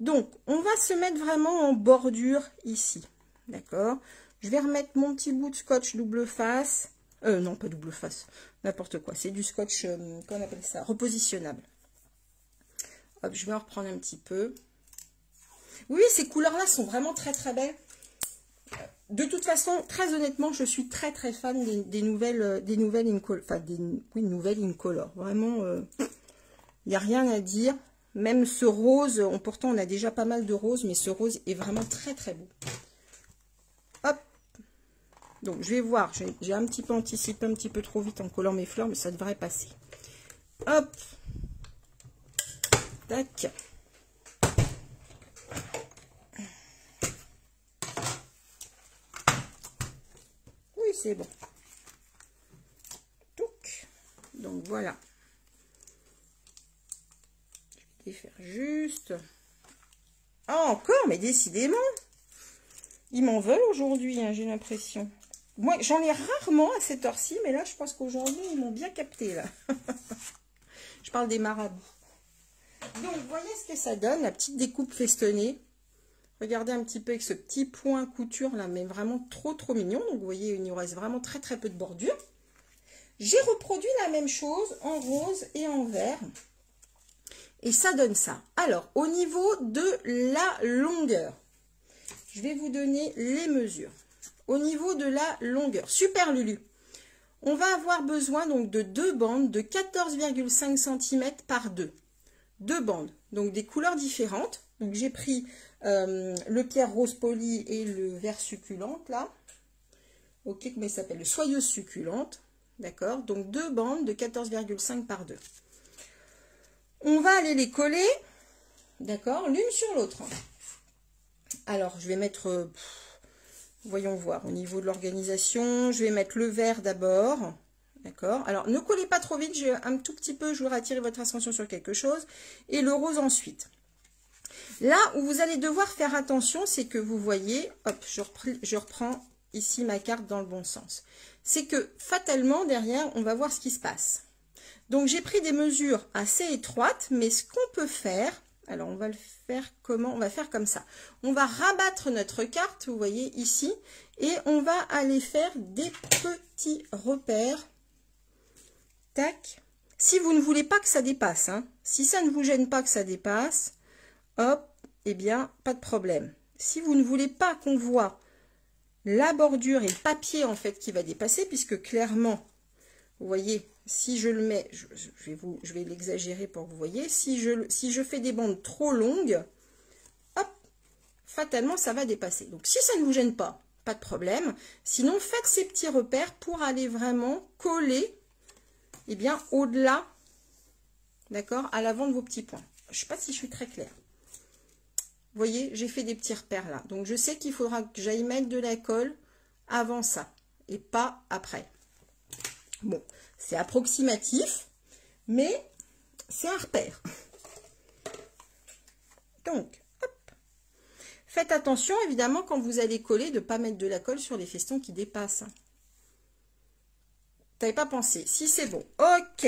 Donc, on va se mettre vraiment en bordure ici. D'accord? Je vais remettre mon petit bout de scotch double face. Euh, non, pas double face. N'importe quoi. C'est du scotch, euh, qu'on appelle ça Repositionnable. Hop, je vais en reprendre un petit peu. Oui, ces couleurs-là sont vraiment très très belles. De toute façon, très honnêtement, je suis très très fan des, nouvelles euh, des nouvelles incolor. Enfin, des nouvelles incolor. Vraiment, il n'y a rien à dire. Même ce rose, on, pourtant on a déjà pas mal de roses, mais ce rose est vraiment très très beau. Hop. Donc je vais voir, j'ai un petit peu anticipé un petit peu trop vite en collant mes fleurs, mais ça devrait passer. Hop. Tac. C'est bon. Donc voilà. faire juste... Ah, encore, mais décidément Ils m'en veulent aujourd'hui, hein, j'ai l'impression. Moi, j'en ai rarement à cette heure-ci, mais là, je pense qu'aujourd'hui, ils m'ont bien capté, là. [laughs] je parle des marabouts. Donc, voyez ce que ça donne, la petite découpe festonnée. Regardez un petit peu avec ce petit point couture, là, mais vraiment trop, trop mignon. Donc, vous voyez, il nous reste vraiment très, très peu de bordure. J'ai reproduit la même chose en rose et en vert. Et ça donne ça. Alors, au niveau de la longueur, je vais vous donner les mesures. Au niveau de la longueur, super Lulu, on va avoir besoin donc de deux bandes de 14,5 cm par deux. Deux bandes, donc des couleurs différentes. Donc j'ai pris euh, le pierre rose poli et le vert succulente là. Ok, comment il s'appelle Le soyeuse succulente. D'accord? Donc deux bandes de 14,5 par 2. On va aller les coller, d'accord, l'une sur l'autre. Alors, je vais mettre, euh, voyons voir, au niveau de l'organisation, je vais mettre le vert d'abord, d'accord. Alors, ne collez pas trop vite, j'ai un tout petit peu, je voudrais attirer votre attention sur quelque chose, et le rose ensuite. Là où vous allez devoir faire attention, c'est que vous voyez, hop, je reprends ici ma carte dans le bon sens. C'est que fatalement, derrière, on va voir ce qui se passe. Donc j'ai pris des mesures assez étroites, mais ce qu'on peut faire, alors on va le faire comment On va faire comme ça. On va rabattre notre carte, vous voyez ici, et on va aller faire des petits repères. Tac. Si vous ne voulez pas que ça dépasse, hein, si ça ne vous gêne pas que ça dépasse, hop, eh bien, pas de problème. Si vous ne voulez pas qu'on voit la bordure et le papier en fait qui va dépasser, puisque clairement, vous voyez, si je le mets, je, vais l'exagérer pour que vous voyez, si je, si je fais des bandes trop longues, hop, fatalement ça va dépasser. Donc si ça ne vous gêne pas, pas de problème. Sinon, faites ces petits repères pour aller vraiment coller, eh bien, au-delà, d'accord, à l'avant de vos petits points. Je ne sais pas si je suis très claire. Voyez, j'ai fait des petits repères là. Donc, je sais qu'il faudra que j'aille mettre de la colle avant ça et pas après. Bon, c'est approximatif, mais c'est un repère. Donc, hop. Faites attention, évidemment, quand vous allez coller, de ne pas mettre de la colle sur les festons qui dépassent. T'avais pas pensé. Si c'est bon. Ok.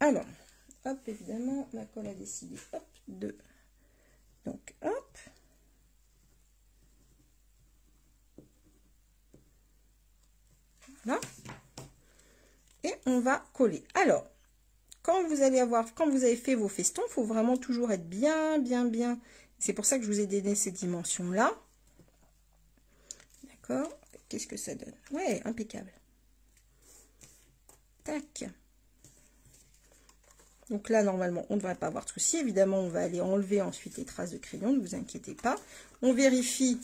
Alors, hop, évidemment, la colle a décidé. Hop, de. Donc, hop. Voilà et on va coller. Alors, quand vous allez avoir, quand vous avez fait vos festons, il faut vraiment toujours être bien, bien, bien. C'est pour ça que je vous ai donné ces dimensions-là. D'accord Qu'est-ce que ça donne? Ouais, impeccable. Tac. Donc là, normalement, on ne devrait pas avoir de souci. Évidemment, on va aller enlever ensuite les traces de crayon, ne vous inquiétez pas. On vérifie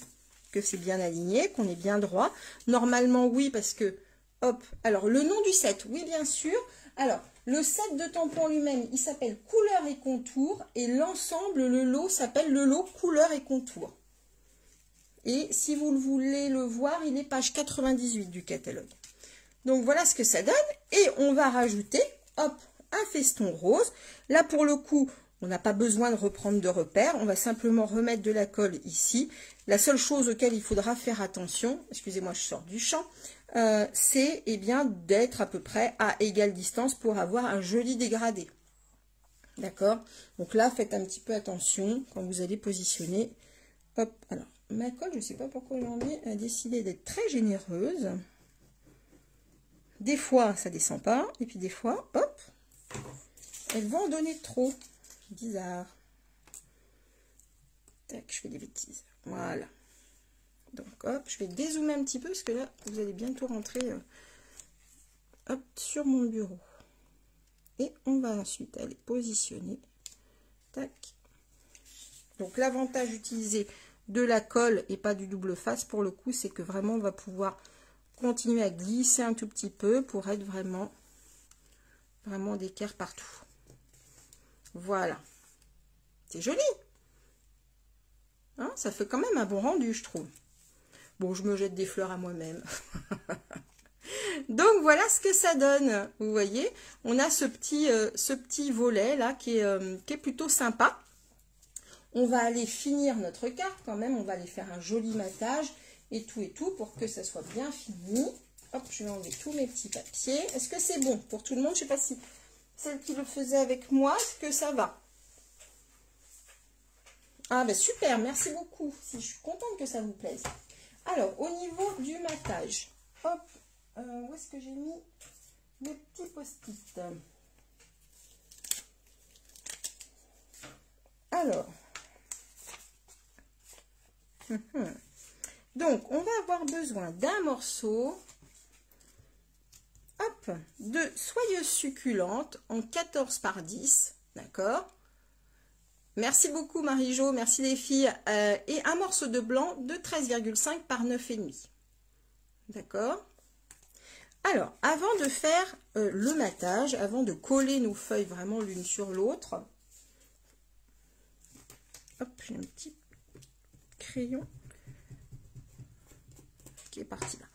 que c'est bien aligné, qu'on est bien droit. Normalement, oui, parce que Hop, alors le nom du set, oui bien sûr. Alors, le set de tampons lui-même, il s'appelle couleur et contour. Et l'ensemble, le lot, s'appelle le lot couleur et contour. Et si vous voulez le voir, il est page 98 du catalogue. Donc voilà ce que ça donne. Et on va rajouter, hop, un feston rose. Là, pour le coup, on n'a pas besoin de reprendre de repères. On va simplement remettre de la colle ici. La seule chose auquel il faudra faire attention, excusez-moi, je sors du champ, euh, c'est eh bien d'être à peu près à égale distance pour avoir un joli dégradé. D'accord? Donc là, faites un petit peu attention quand vous allez positionner. Hop, alors, ma colle, je ne sais pas pourquoi aujourd'hui, a décidé d'être très généreuse. Des fois, ça descend pas. Et puis des fois, hop, elle va en donner trop. Bizarre. Tac, je fais des bêtises. Voilà. Donc, hop, je vais dézoomer un petit peu parce que là, vous allez bientôt rentrer euh, sur mon bureau. Et on va ensuite aller positionner. Tac. Donc, l'avantage d'utiliser de la colle et pas du double face, pour le coup, c'est que vraiment, on va pouvoir continuer à glisser un tout petit peu pour être vraiment, vraiment d'équerre partout. Voilà. C'est joli. Hein, ça fait quand même un bon rendu, je trouve. Bon, je me jette des fleurs à moi-même. [laughs] Donc, voilà ce que ça donne. Vous voyez, on a ce petit, euh, ce petit volet là qui est, euh, qui est plutôt sympa. On va aller finir notre carte quand même. On va aller faire un joli matage et tout et tout pour que ça soit bien fini. Hop, je vais enlever tous mes petits papiers. Est-ce que c'est bon pour tout le monde? Je ne sais pas si celle qui le faisait avec moi, est-ce que ça va? Ah ben super, merci beaucoup. Si je suis contente que ça vous plaise. Alors, au niveau du matage, hop, euh, où est-ce que j'ai mis mes petits post-it? Alors, hum, hum. donc, on va avoir besoin d'un morceau de soyeuse succulente en 14 par 10, d'accord? Merci beaucoup Marie-Jo, merci les filles. Euh, et un morceau de blanc de 13,5 par 9,5. D'accord? Alors, avant de faire euh, le matage, avant de coller nos feuilles vraiment l'une sur l'autre, hop, j'ai un petit crayon qui est parti là.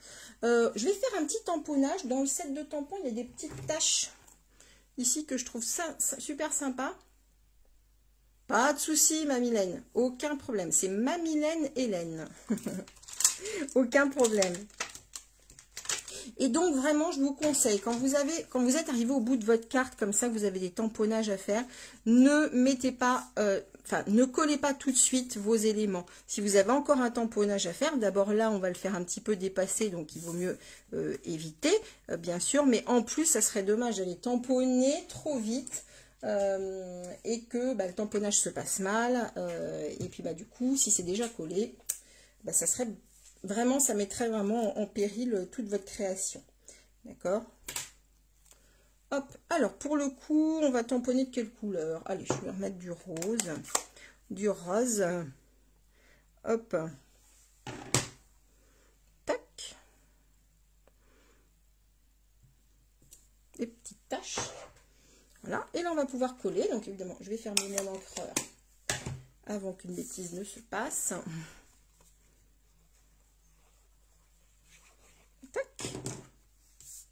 Euh, je vais faire un petit tamponnage. Dans le set de tampons, il y a des petites taches ici que je trouve super sympa. Pas de souci, ma. Aucun problème. C'est ma Mylène Hélène. [laughs] Aucun problème. Et donc, vraiment, je vous conseille, quand vous, avez, quand vous êtes arrivé au bout de votre carte, comme ça, vous avez des tamponnages à faire, ne mettez pas, euh, enfin, ne collez pas tout de suite vos éléments. Si vous avez encore un tamponnage à faire, d'abord là, on va le faire un petit peu dépasser, donc il vaut mieux euh, éviter, euh, bien sûr. Mais en plus, ça serait dommage d'aller tamponner trop vite. et que bah, le tamponnage se passe mal et puis bah du coup si c'est déjà collé bah, ça serait Vraiment, ça mettrait vraiment en péril toute votre création. D'accord? Alors pour le coup, on va tamponner de quelle couleur? Allez, je vais remettre du rose. Du rose. Hop. Tac. Des petites taches. Voilà, et là on va pouvoir coller. Donc évidemment, je vais fermer mon encreur avant qu'une bêtise ne se passe.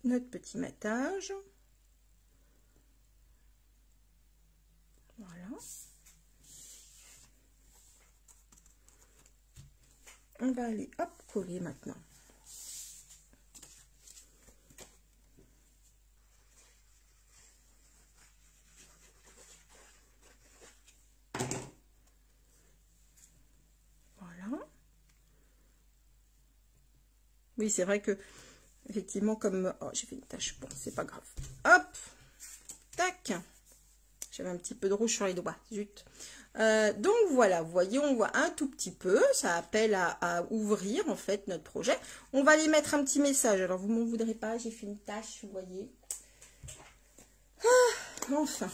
Notre petit matage. On va aller hop coller maintenant. Voilà. Oui, c'est vrai que effectivement, comme... Oh, j'ai fait une tache. Bon, c'est pas grave. Hop Tac J'avais un petit peu de rouge sur les doigts. Zut euh, donc voilà, vous voyez, on voit un tout petit peu, ça appelle à, ouvrir en fait notre projet. On va aller mettre un petit message, alors vous m'en voudrez pas, j'ai fait une tâche, vous voyez. Ah, enfin.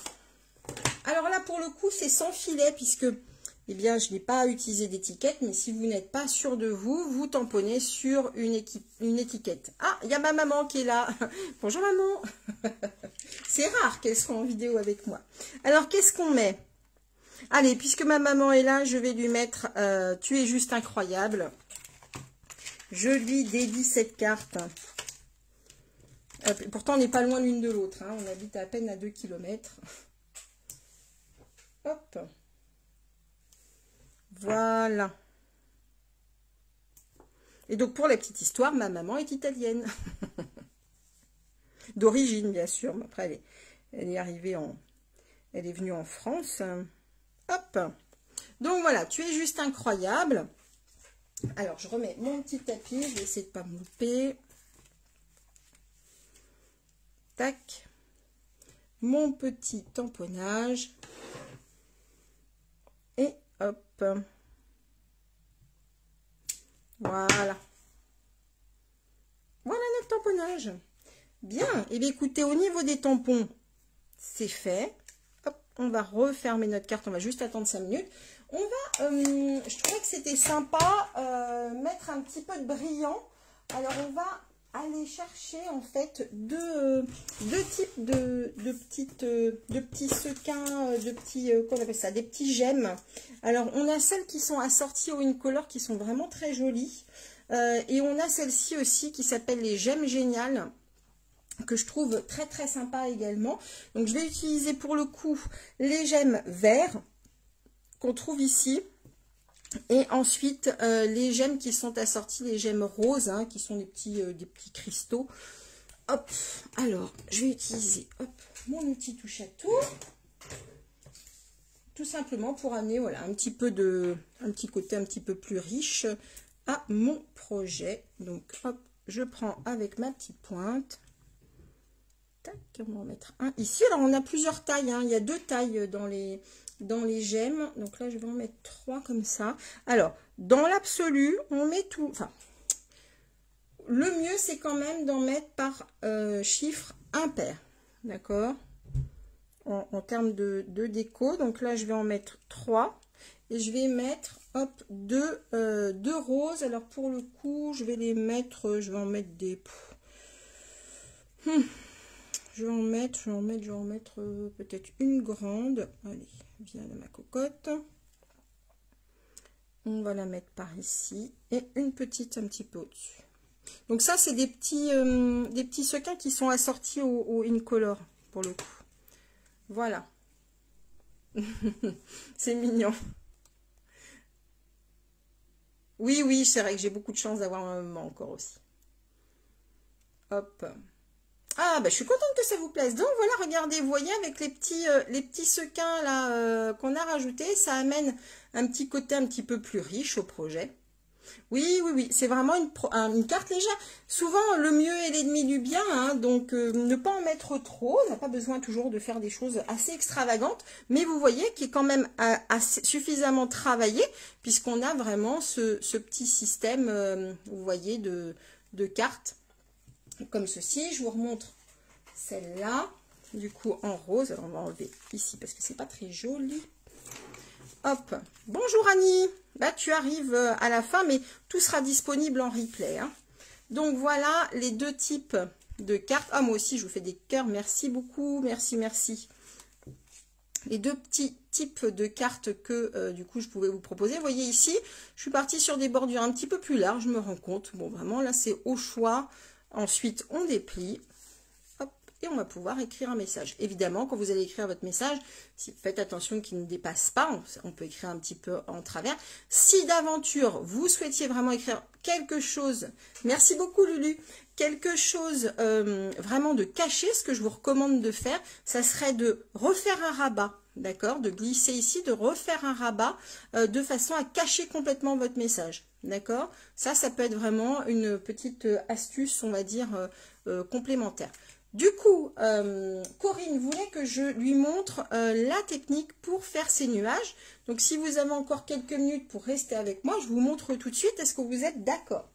Alors là pour le coup c'est sans filet puisque eh bien, je n'ai pas utilisé d'étiquette, mais si vous n'êtes pas sûr de vous, vous tamponnez sur une, étiquette. Ah, il y a ma maman qui est là. [laughs] Bonjour maman. [laughs] C'est rare qu'elle soit en vidéo avec moi. Alors, qu'est-ce qu'on met? Allez, puisque ma maman est là, je vais lui mettre euh, Tu es juste incroyable ». Je lui dédie cette carte. pourtant, on n'est pas loin l'une de l'autre. Hein. On habite à peine à 2 km. Hop. Et donc, pour la petite histoire, ma maman est italienne. [laughs] D'origine, bien sûr. Après, elle est, elle est arrivée en... Elle est venue en France. Hop. Donc, voilà. Tu es juste incroyable. Alors, je remets mon petit tapis. Je vais essayer de ne pas me louper. Tac. Mon petit tamponnage. Et hop. Voilà. Voilà notre tamponnage. Bien. Et eh bien écoutez, au niveau des tampons, c'est fait. On va refermer notre carte. On va juste attendre 5 minutes. On va, euh, je trouvais que c'était sympa, euh, mettre un petit peu de brillant. Alors, on va aller chercher en fait deux, deux types de, petites, de petits sequins, de petits, euh, qu'on appelle ça, des petits gemmes. Alors, on a celles qui sont assorties au Incolor qui sont vraiment très jolies. et on a celle-ci aussi qui s'appelle les gemmes géniales que je trouve très très sympa également. Donc je vais utiliser pour le coup les gemmes verts qu'on trouve ici. Et ensuite, euh, les gemmes qui sont assorties, les gemmes roses, hein, qui sont des petits, euh, des petits cristaux. Hop, alors, je vais utiliser mon outil touche à tout. Tout simplement pour amener voilà, un petit peu de, un petit côté un petit peu plus riche à mon projet. Donc, hop, je prends avec ma petite pointe. Tac, on va en mettre un ici. Alors, on a plusieurs tailles. Hein. Il y a deux tailles dans les, dans les gemmes. Donc là, je vais en mettre trois comme ça. Alors, dans l'absolu, on met tout... Enfin, le mieux, c'est quand même d'en mettre par euh, chiffre impair. D'accord? En, termes de, déco. Donc là, je vais en mettre trois. Et je vais mettre, hop, deux, euh, deux roses. Alors, pour le coup, je vais les mettre... Je vais en mettre des... Hmm. Je vais en mettre, je vais en mettre, je vais en mettre euh, peut-être une grande. Allez, viens de ma cocotte. On va la mettre par ici. Et une petite un petit peu au-dessus. Donc ça, c'est des petits euh, des petits sequins qui sont assortis au, au Incolor, pour le coup. Voilà. [laughs] c'est mignon. Oui, oui, c'est vrai que j'ai beaucoup de chance d'avoir un moment encore aussi. Hop. Ah, bah, je suis contente que ça vous plaise. Donc, voilà, regardez, vous voyez, avec les petits, euh, sequins là euh, qu'on a rajoutés, ça amène un petit côté un petit peu plus riche au projet. Oui, oui, oui, c'est vraiment une, carte légère. Souvent, le mieux est l'ennemi du bien, hein, donc euh, ne pas en mettre trop. On n'a pas besoin toujours de faire des choses assez extravagantes, mais vous voyez qu'il est quand même suffisamment travaillé, puisqu'on a vraiment ce, petit système, vous voyez, de cartes comme ceci. Je vous remontre celle-là, du coup en rose. Alors on va enlever ici parce que c'est pas très joli. Hop, bonjour Annie. Tu arrives euh, à la fin, mais tout sera disponible en replay. Hein. Donc voilà les deux types de cartes. Ah moi aussi je vous fais des cœurs, merci beaucoup, merci, merci. Les deux petits types de cartes que euh, du coup je pouvais vous proposer. Vous voyez ici, je suis partie sur des bordures un petit peu plus larges, je me rends compte. Bon vraiment là c'est au choix. Ensuite, on déplie. Et on va pouvoir écrire un message. Évidemment, quand vous allez écrire votre message, faites attention qu'il ne dépasse pas. On, peut écrire un petit peu en travers. Si d'aventure, vous souhaitiez vraiment écrire quelque chose, merci beaucoup Lulu, quelque chose euh, vraiment de caché, ce que je vous recommande de faire, ça serait de refaire un rabat d'accord De glisser ici, de refaire un rabat euh, de façon à cacher complètement votre message, d'accord? Ça, ça peut être vraiment une petite euh, astuce, on va dire, complémentaire. Du coup, Corinne voulait que je lui montre la technique pour faire ces nuages. Donc, si vous avez encore quelques minutes pour rester avec moi, je vous montre tout de suite. Est-ce que vous êtes d'accord?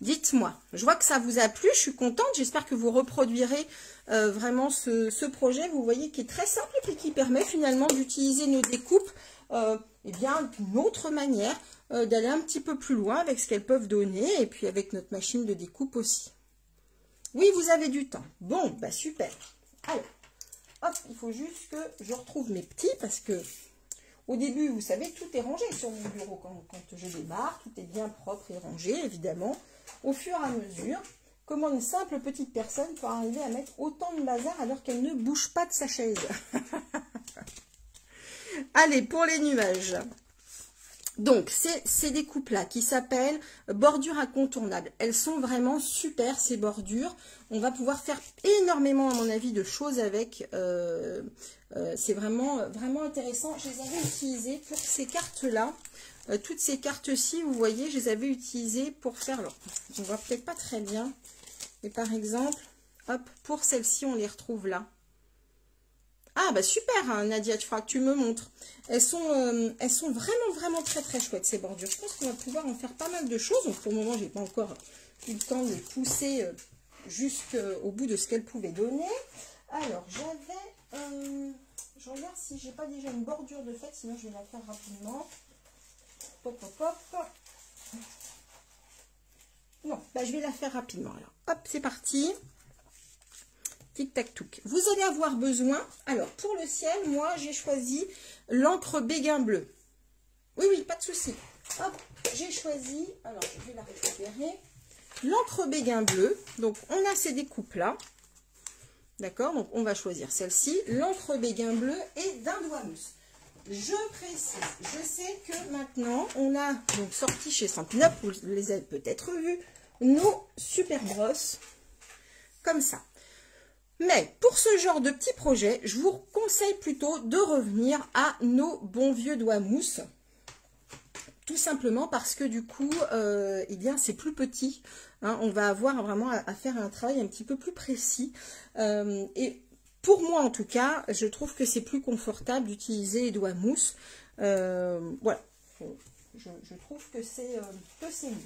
Dites-moi, je vois que ça vous a plu, je suis contente, j'espère que vous reproduirez euh, vraiment ce, projet, vous voyez, qui est très simple et qui permet finalement d'utiliser nos découpes euh, eh bien, une autre manière euh, d'aller un petit peu plus loin avec ce qu'elles peuvent donner et puis avec notre machine de découpe aussi. Oui, vous avez du temps. Bon, bah super. Alors, hop, il faut juste que je retrouve mes petits parce que au début, vous savez, tout est rangé sur mon bureau quand, quand je démarre. Tout est bien propre et rangé, évidemment. Au fur et à mesure, comment une simple petite personne peut arriver à mettre autant de bazar alors qu'elle ne bouge pas de sa chaise? [laughs] Allez, pour les nuages. Donc, ces découpes-là qui s'appellent bordures incontournables. Elles sont vraiment super, ces bordures. On va pouvoir faire énormément, à mon avis, de choses avec. Euh, euh, c'est vraiment, vraiment intéressant. Je les avais utilisées pour ces cartes-là. Euh, toutes ces cartes-ci, vous voyez, je les avais utilisées pour faire... Alors, on voit peut-être pas très bien. Mais par exemple, hop, pour celles-ci, on les retrouve là. Ah bah super hein, Nadia, tu, feras, tu me montres. Elles sont, euh, elles sont vraiment vraiment très très chouettes ces bordures. Je pense qu'on va pouvoir en faire pas mal de choses. Donc pour le moment, j'ai pas encore eu le temps de pousser euh, jusqu'au bout de ce qu'elles pouvaient donner. Alors j'avais, euh, je regarde si j'ai pas déjà une bordure de fait, sinon je vais la faire rapidement. Hop hop hop. Non, bah je vais la faire rapidement alors. Hop, c'est parti. Tic-tac-touc. Vous allez avoir besoin, alors pour le ciel, moi j'ai choisi l'encre béguin bleu. Oui, oui, pas de souci. Hop, j'ai choisi, alors je vais la récupérer, l'encre béguin bleu. Donc on a ces découpes-là. D'accord Donc on va choisir celle-ci, l'encre béguin bleu et d'un doigt mousse. Je précise, je sais que maintenant on a donc sorti chez Centinop, vous les avez peut-être vus, nos super brosses comme ça. Mais pour ce genre de petit projet, je vous conseille plutôt de revenir à nos bons vieux doigts mousse. Tout simplement parce que du coup, euh, eh bien, c'est plus petit. Hein. on va avoir vraiment à, faire un travail un petit peu plus précis. Euh, et pour moi, en tout cas, je trouve que c'est plus confortable d'utiliser les doigts mousse. Euh, voilà, je, trouve que c'est mieux.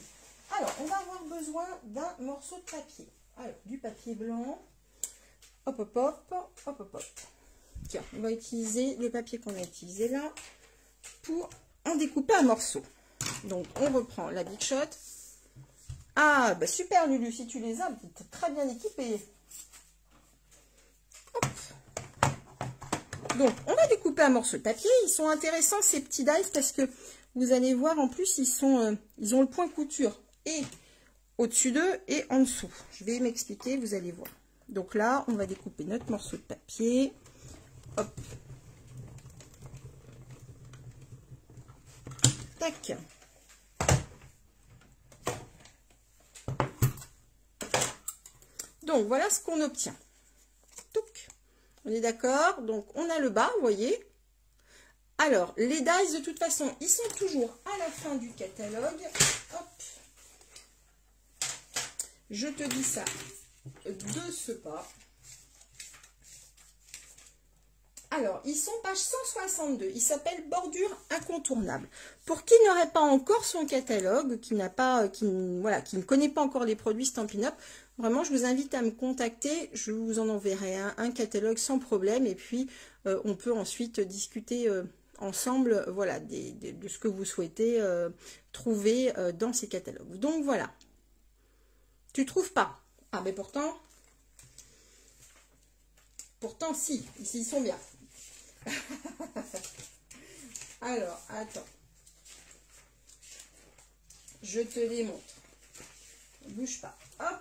Alors, on va avoir besoin d'un morceau de papier. Alors, du papier blanc. Hop, hop, hop, hop, hop, hop. Tiens, on va utiliser le papier qu'on a utilisé là pour en découper un morceau. Donc, on reprend la Big Shot. Ah, bah super Lulu, si tu les as, tu es très bien équipé. Hop. Donc, on va découper un morceau de papier. Ils sont intéressants, ces petits dice, parce que vous allez voir, en plus, ils, sont, euh, ils ont le point couture et au-dessus d'eux et en dessous. Je vais m'expliquer, vous allez voir. Donc là, on va découper notre morceau de papier. Hop. Tac. Donc, voilà ce qu'on obtient. On est d'accord Donc, on a le bas, vous voyez. Alors, les dies, de toute façon, ils sont toujours à la fin du catalogue. Hop. Je te dis ça de ce pas. Alors, ils sont page 162. Ils s'appellent Bordure incontournable. Pour qui n'aurait pas encore son catalogue, qui n'a pas, qui, voilà, qui ne connaît pas encore les produits Stampin' Up, vraiment, je vous invite à me contacter. Je vous en enverrai un, catalogue sans problème. Et puis, euh, on peut ensuite discuter euh, ensemble, voilà, de ce que vous souhaitez euh, trouver dans ces catalogues. Donc, voilà. Tu trouves pas ah, mais pourtant, pourtant, si, ils sont bien. [laughs] Alors, attends. Je te les montre. Bouge pas. Hop.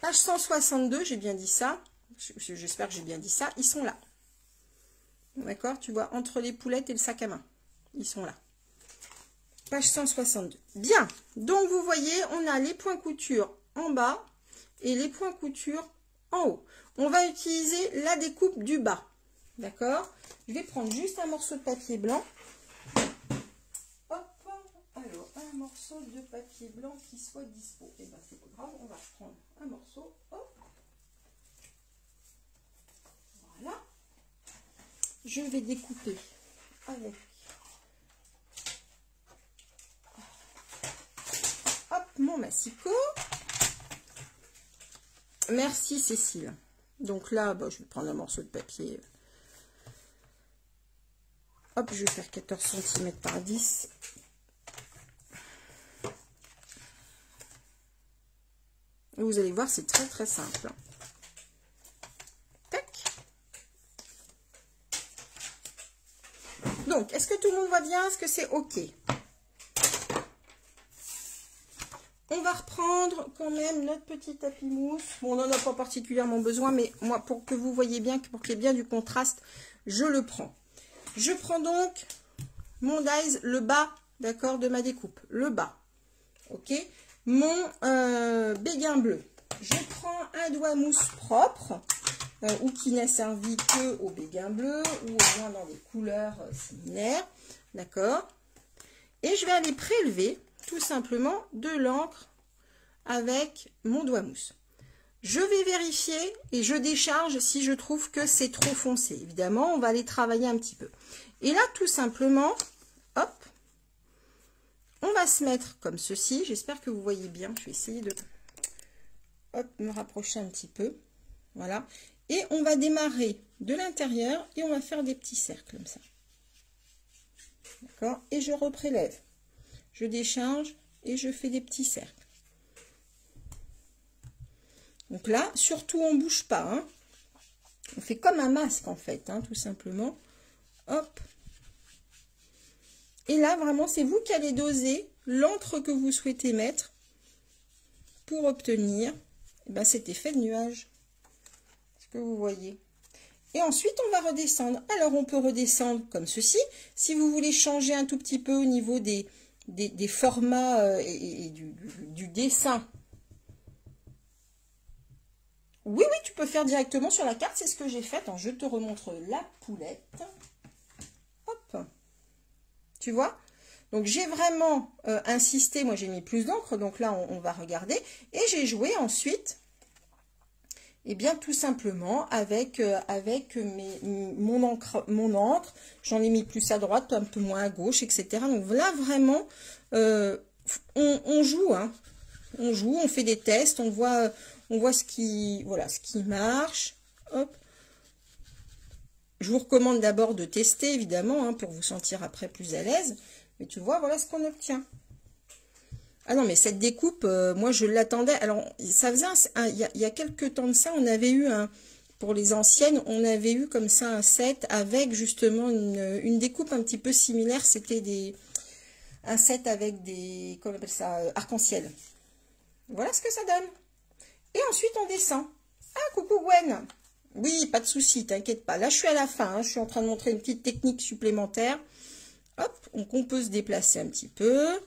Page 162, j'ai bien dit ça. J'espère que j'ai bien dit ça. Ils sont là. D'accord Tu vois, entre les poulettes et le sac à main. Ils sont là page 162. Bien, donc vous voyez, on a les points couture en bas et les points couture en haut. On va utiliser la découpe du bas, d'accord? Je vais prendre juste un morceau de papier blanc. Hop, alors un morceau de papier blanc qui soit dispo. Et eh bien c'est pas grave, on va prendre un morceau, hop. Voilà. Je vais découper mon massicot. Merci Cécile. Donc là, bah, je vais prendre un morceau de papier. Hop, je vais faire 14 cm par 10. vous allez voir, c'est très très simple. Tac. Donc, est-ce que tout le monde voit bien? Est-ce que c'est OK? On va reprendre quand même notre petit tapis mousse. Bon, on n'en a pas particulièrement besoin, mais moi, pour que vous voyez bien, pour qu'il y ait bien du contraste, je le prends. Je prends donc mon dies, le bas, d'accord, de ma découpe. Le bas, ok Mon euh, béguin bleu. Je prends un doigt mousse propre, euh, ou qui n'a servi que au béguin bleu, ou au moins dans des couleurs euh, similaires, d'accord Et je vais aller prélever tout simplement de l'encre avec mon doigt mousse. Je vais vérifier et je décharge si je trouve que c'est trop foncé. Évidemment, on va aller travailler un petit peu. Et là, tout simplement, hop, on va se mettre comme ceci. J'espère que vous voyez bien. Je vais essayer de me rapprocher un petit peu. Voilà. Et on va démarrer de l'intérieur et on va faire des petits cercles comme ça. D'accord? Et je reprélève. Je décharge et je fais des petits cercles. Donc là, surtout on ne bouge pas. Hein. On fait comme un masque en fait, hein, tout simplement. Hop. Et là, vraiment, c'est vous qui allez doser l'encre que vous souhaitez mettre pour obtenir eh ben, cet effet de nuage. ce que vous voyez? Et ensuite, on va redescendre. Alors, on peut redescendre comme ceci. Si vous voulez changer un tout petit peu au niveau des, des, formats euh, et, du, dessin, oui, oui, tu peux faire directement sur la carte. C'est ce que j'ai fait. je te remontre la poulette. Hop. Tu vois? Donc, j'ai vraiment euh, insisté. Moi, j'ai mis plus d'encre. Donc là, on, va regarder. Et j'ai joué ensuite eh bien, tout simplement, avec, euh, avec mon, encre, mon j'en ai mis plus à droite, un peu moins à gauche, etc. Donc là, vraiment, euh, on, joue, hein. On joue, on fait des tests, on voit, on voit ce qui, voilà, ce qui marche. Hop. Je vous recommande d'abord de tester, évidemment, hein, pour vous sentir après plus à l'aise. Mais tu vois, voilà ce qu'on obtient. Ah non, mais cette découpe, euh, moi, je l'attendais. Alors, ça faisait il, y a, quelques temps de ça, on avait eu un, pour les anciennes, on avait eu comme ça un set avec justement une, découpe un petit peu similaire. C'était des un set avec des, comment on appelle ça, euh, arc-en-ciel. Voilà ce que ça donne. Et ensuite, on descend. Ah, coucou Gwen Oui, pas de souci, t'inquiète pas. Là, je suis à la fin. Hein. Je suis en train de montrer une petite technique supplémentaire. Hop, on peut se déplacer un petit peu.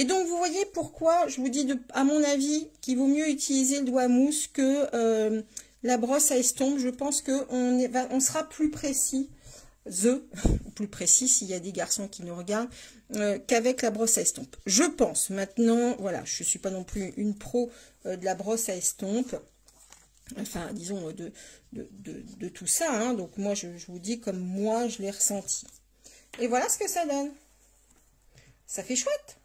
Et donc, vous voyez pourquoi je vous dis, à mon avis, qu'il vaut mieux utiliser le doigt mousse que euh, la brosse à estompe. Je pense qu'on on sera plus précis the, [laughs] plus précis s'il y a des garçons qui nous regardent, euh, qu'avec la brosse à estompe. Je pense, maintenant, voilà, je ne suis pas non plus une pro euh, de la brosse à estompe, enfin, disons, de, tout ça, hein. donc moi, je, vous dis comme moi, je l'ai ressenti. Et voilà ce que ça donne. Ça fait chouette.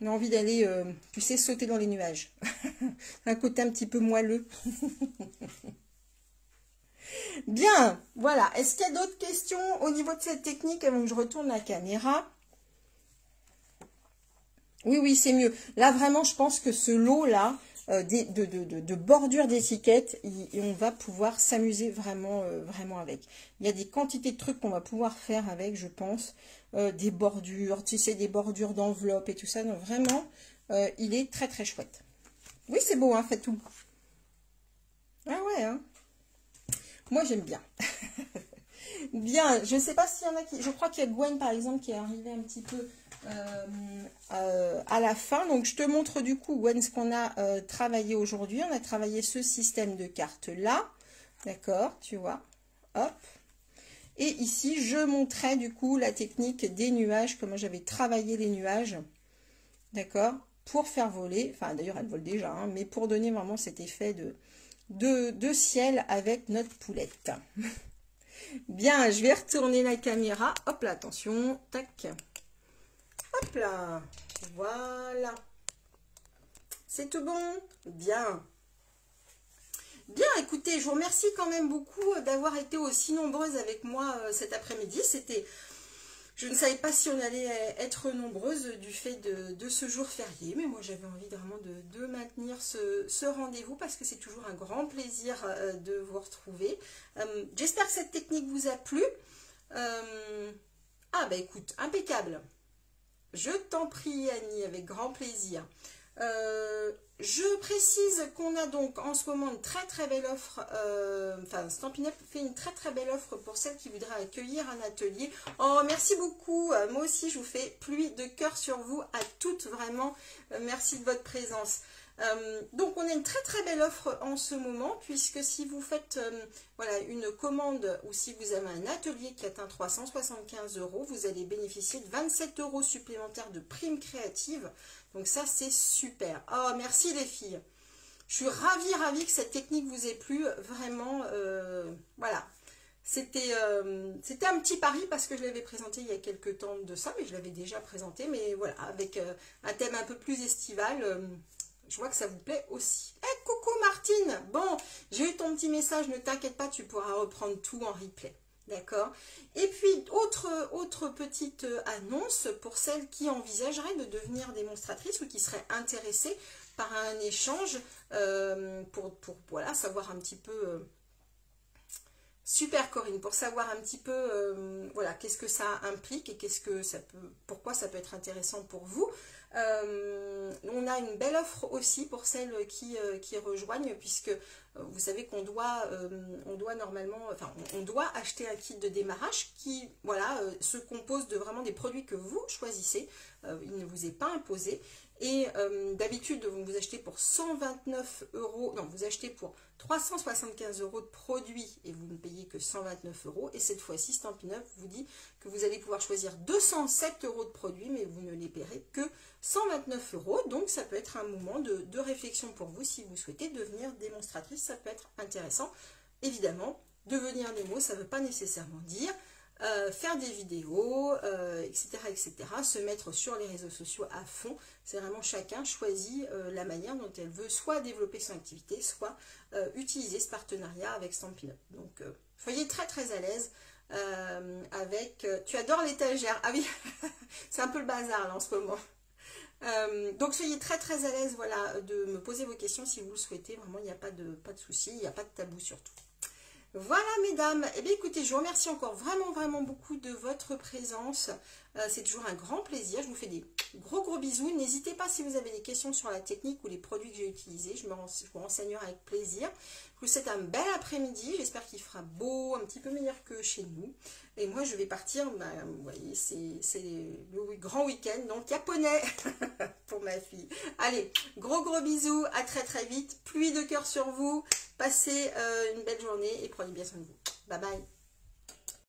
On a envie d'aller, euh, tu sais, sauter dans les nuages. [laughs] un côté un petit peu moelleux. [laughs] Bien, voilà. Est-ce qu'il y a d'autres questions au niveau de cette technique avant que je retourne la caméra? Oui, oui, c'est mieux. Là, vraiment, je pense que ce lot-là, euh, de, bordure d'étiquettes, on va pouvoir s'amuser vraiment, euh, vraiment avec. Il y a des quantités de trucs qu'on va pouvoir faire avec, je pense. Euh, des bordures, tu sais, des bordures d'enveloppe et tout ça. Donc, vraiment, il est très, très chouette. Oui, c'est beau, hein, fait tout. Ah ouais, hein moi, j'aime bien. [laughs] bien, je ne sais pas s'il y en a qui... Je crois qu'il y a Gwen, par exemple, qui est arrivée un petit peu euh, euh, à la fin. Donc, je te montre du coup, Gwen, ce qu'on a euh, travaillé aujourd'hui. On a travaillé ce système de cartes-là. D'accord, tu vois. Hop. Et ici, je montrais du coup la technique des nuages, comment j'avais travaillé les nuages. D'accord Pour faire voler, enfin d'ailleurs elle vole déjà, hein, mais pour donner vraiment cet effet de, de, ciel avec notre poulette. [laughs] Bien, je vais retourner la caméra. Hop là, attention. Tac. Hop là. Voilà. C'est tout bon? Bien. Bien, écoutez, je vous remercie quand même beaucoup d'avoir été aussi nombreuses avec moi cet après-midi. C'était je ne savais pas si on allait être nombreuses du fait de, ce jour férié, mais moi j'avais envie vraiment de, maintenir ce, rendez-vous parce que c'est toujours un grand plaisir euh, de vous retrouver. Euh, j'espère que cette technique vous a plu. Euh, ah bah écoute, impeccable. Je t'en prie Annie, avec grand plaisir. Je précise qu'on a donc en ce moment une très très belle offre, euh, enfin Stampin' fait une très très belle offre pour celles qui voudraient accueillir un atelier. Oh merci beaucoup, euh, moi aussi je vous fais pluie de cœur sur vous à toutes vraiment, euh, merci de votre présence. donc on a une très très belle offre en ce moment puisque si vous faites voilà, une commande ou si vous avez un atelier qui atteint 375 euros, vous allez bénéficier de 27 euros supplémentaires de primes créatives donc ça, c'est super. Oh, merci les filles. Je suis ravie, ravie que cette technique vous ait plu. Vraiment, euh, voilà. Euh, c'était un petit pari parce que je l'avais présenté il y a quelques temps de ça, mais je l'avais déjà présenté. Mais voilà, avec euh, un thème un peu plus estival, je vois que ça vous plaît aussi. Eh, coucou Martine Bon, j'ai eu ton petit message, ne t'inquiète pas, tu pourras reprendre tout en replay. D'accord Et puis, autre, autre petite euh, annonce pour celles qui envisageraient de devenir démonstratrices ou qui seraient intéressées par un échange euh, pour, voilà, savoir un petit peu... Euh, super Corinne, pour savoir un petit peu voilà, qu'est-ce que ça implique et qu'est-ce que ça peut, pourquoi ça peut être intéressant pour vous. On a une belle offre aussi pour celles qui, qui rejoignent, puisque vous savez qu'on doit, euh, normalement, enfin, on doit acheter un kit de démarrage qui, euh, se compose de vraiment des produits que vous choisissez. Euh, il ne vous est pas imposé. Et d'habitude, vous vous achetez pour 129 euros, non, vous achetez pour 375 euros de produits et vous ne payez que 129 euros. Et cette fois-ci, Stampin' Up vous dit que vous allez pouvoir choisir 207 euros de produits, mais vous ne les paierez que 129 euros. Donc, ça peut être un moment de, de réflexion pour vous si vous souhaitez devenir démonstratrice ça peut être intéressant. Évidemment, devenir Nemo, ça ne veut pas nécessairement dire euh, faire des vidéos, etc., euh, etc., se mettre sur les réseaux sociaux à fond. C'est vraiment chacun choisit euh, la manière dont elle veut soit développer son activité, soit utiliser ce partenariat avec Stampin' Up. Donc, soyez très très à l'aise avec... tu adores l'étagère Ah oui, [laughs] c'est un peu le bazar là en ce moment. Donc soyez très très à l'aise voilà, de me poser vos questions si vous le souhaitez. Vraiment, il n'y a pas de, pas de souci, il n'y a pas de tabou surtout. Voilà mesdames, et eh bien écoutez, je vous remercie encore vraiment vraiment beaucoup de votre présence. Euh, c'est toujours un grand plaisir. Je vous fais des gros gros bisous. N'hésitez pas si vous avez des questions sur la technique ou les produits que j'ai utilisés. Je, me renseignerai avec plaisir. Je vous souhaite un bel après-midi. J'espère qu'il fera beau, un petit peu meilleur que chez nous. Et moi, je vais partir, bah, vous voyez, c'est le grand week-end, donc japonais [laughs] pour ma fille. Allez, gros gros bisous, à très très vite. Pluie de cœur sur vous. Passez euh, une belle journée et prenez bien soin de vous. Bye bye.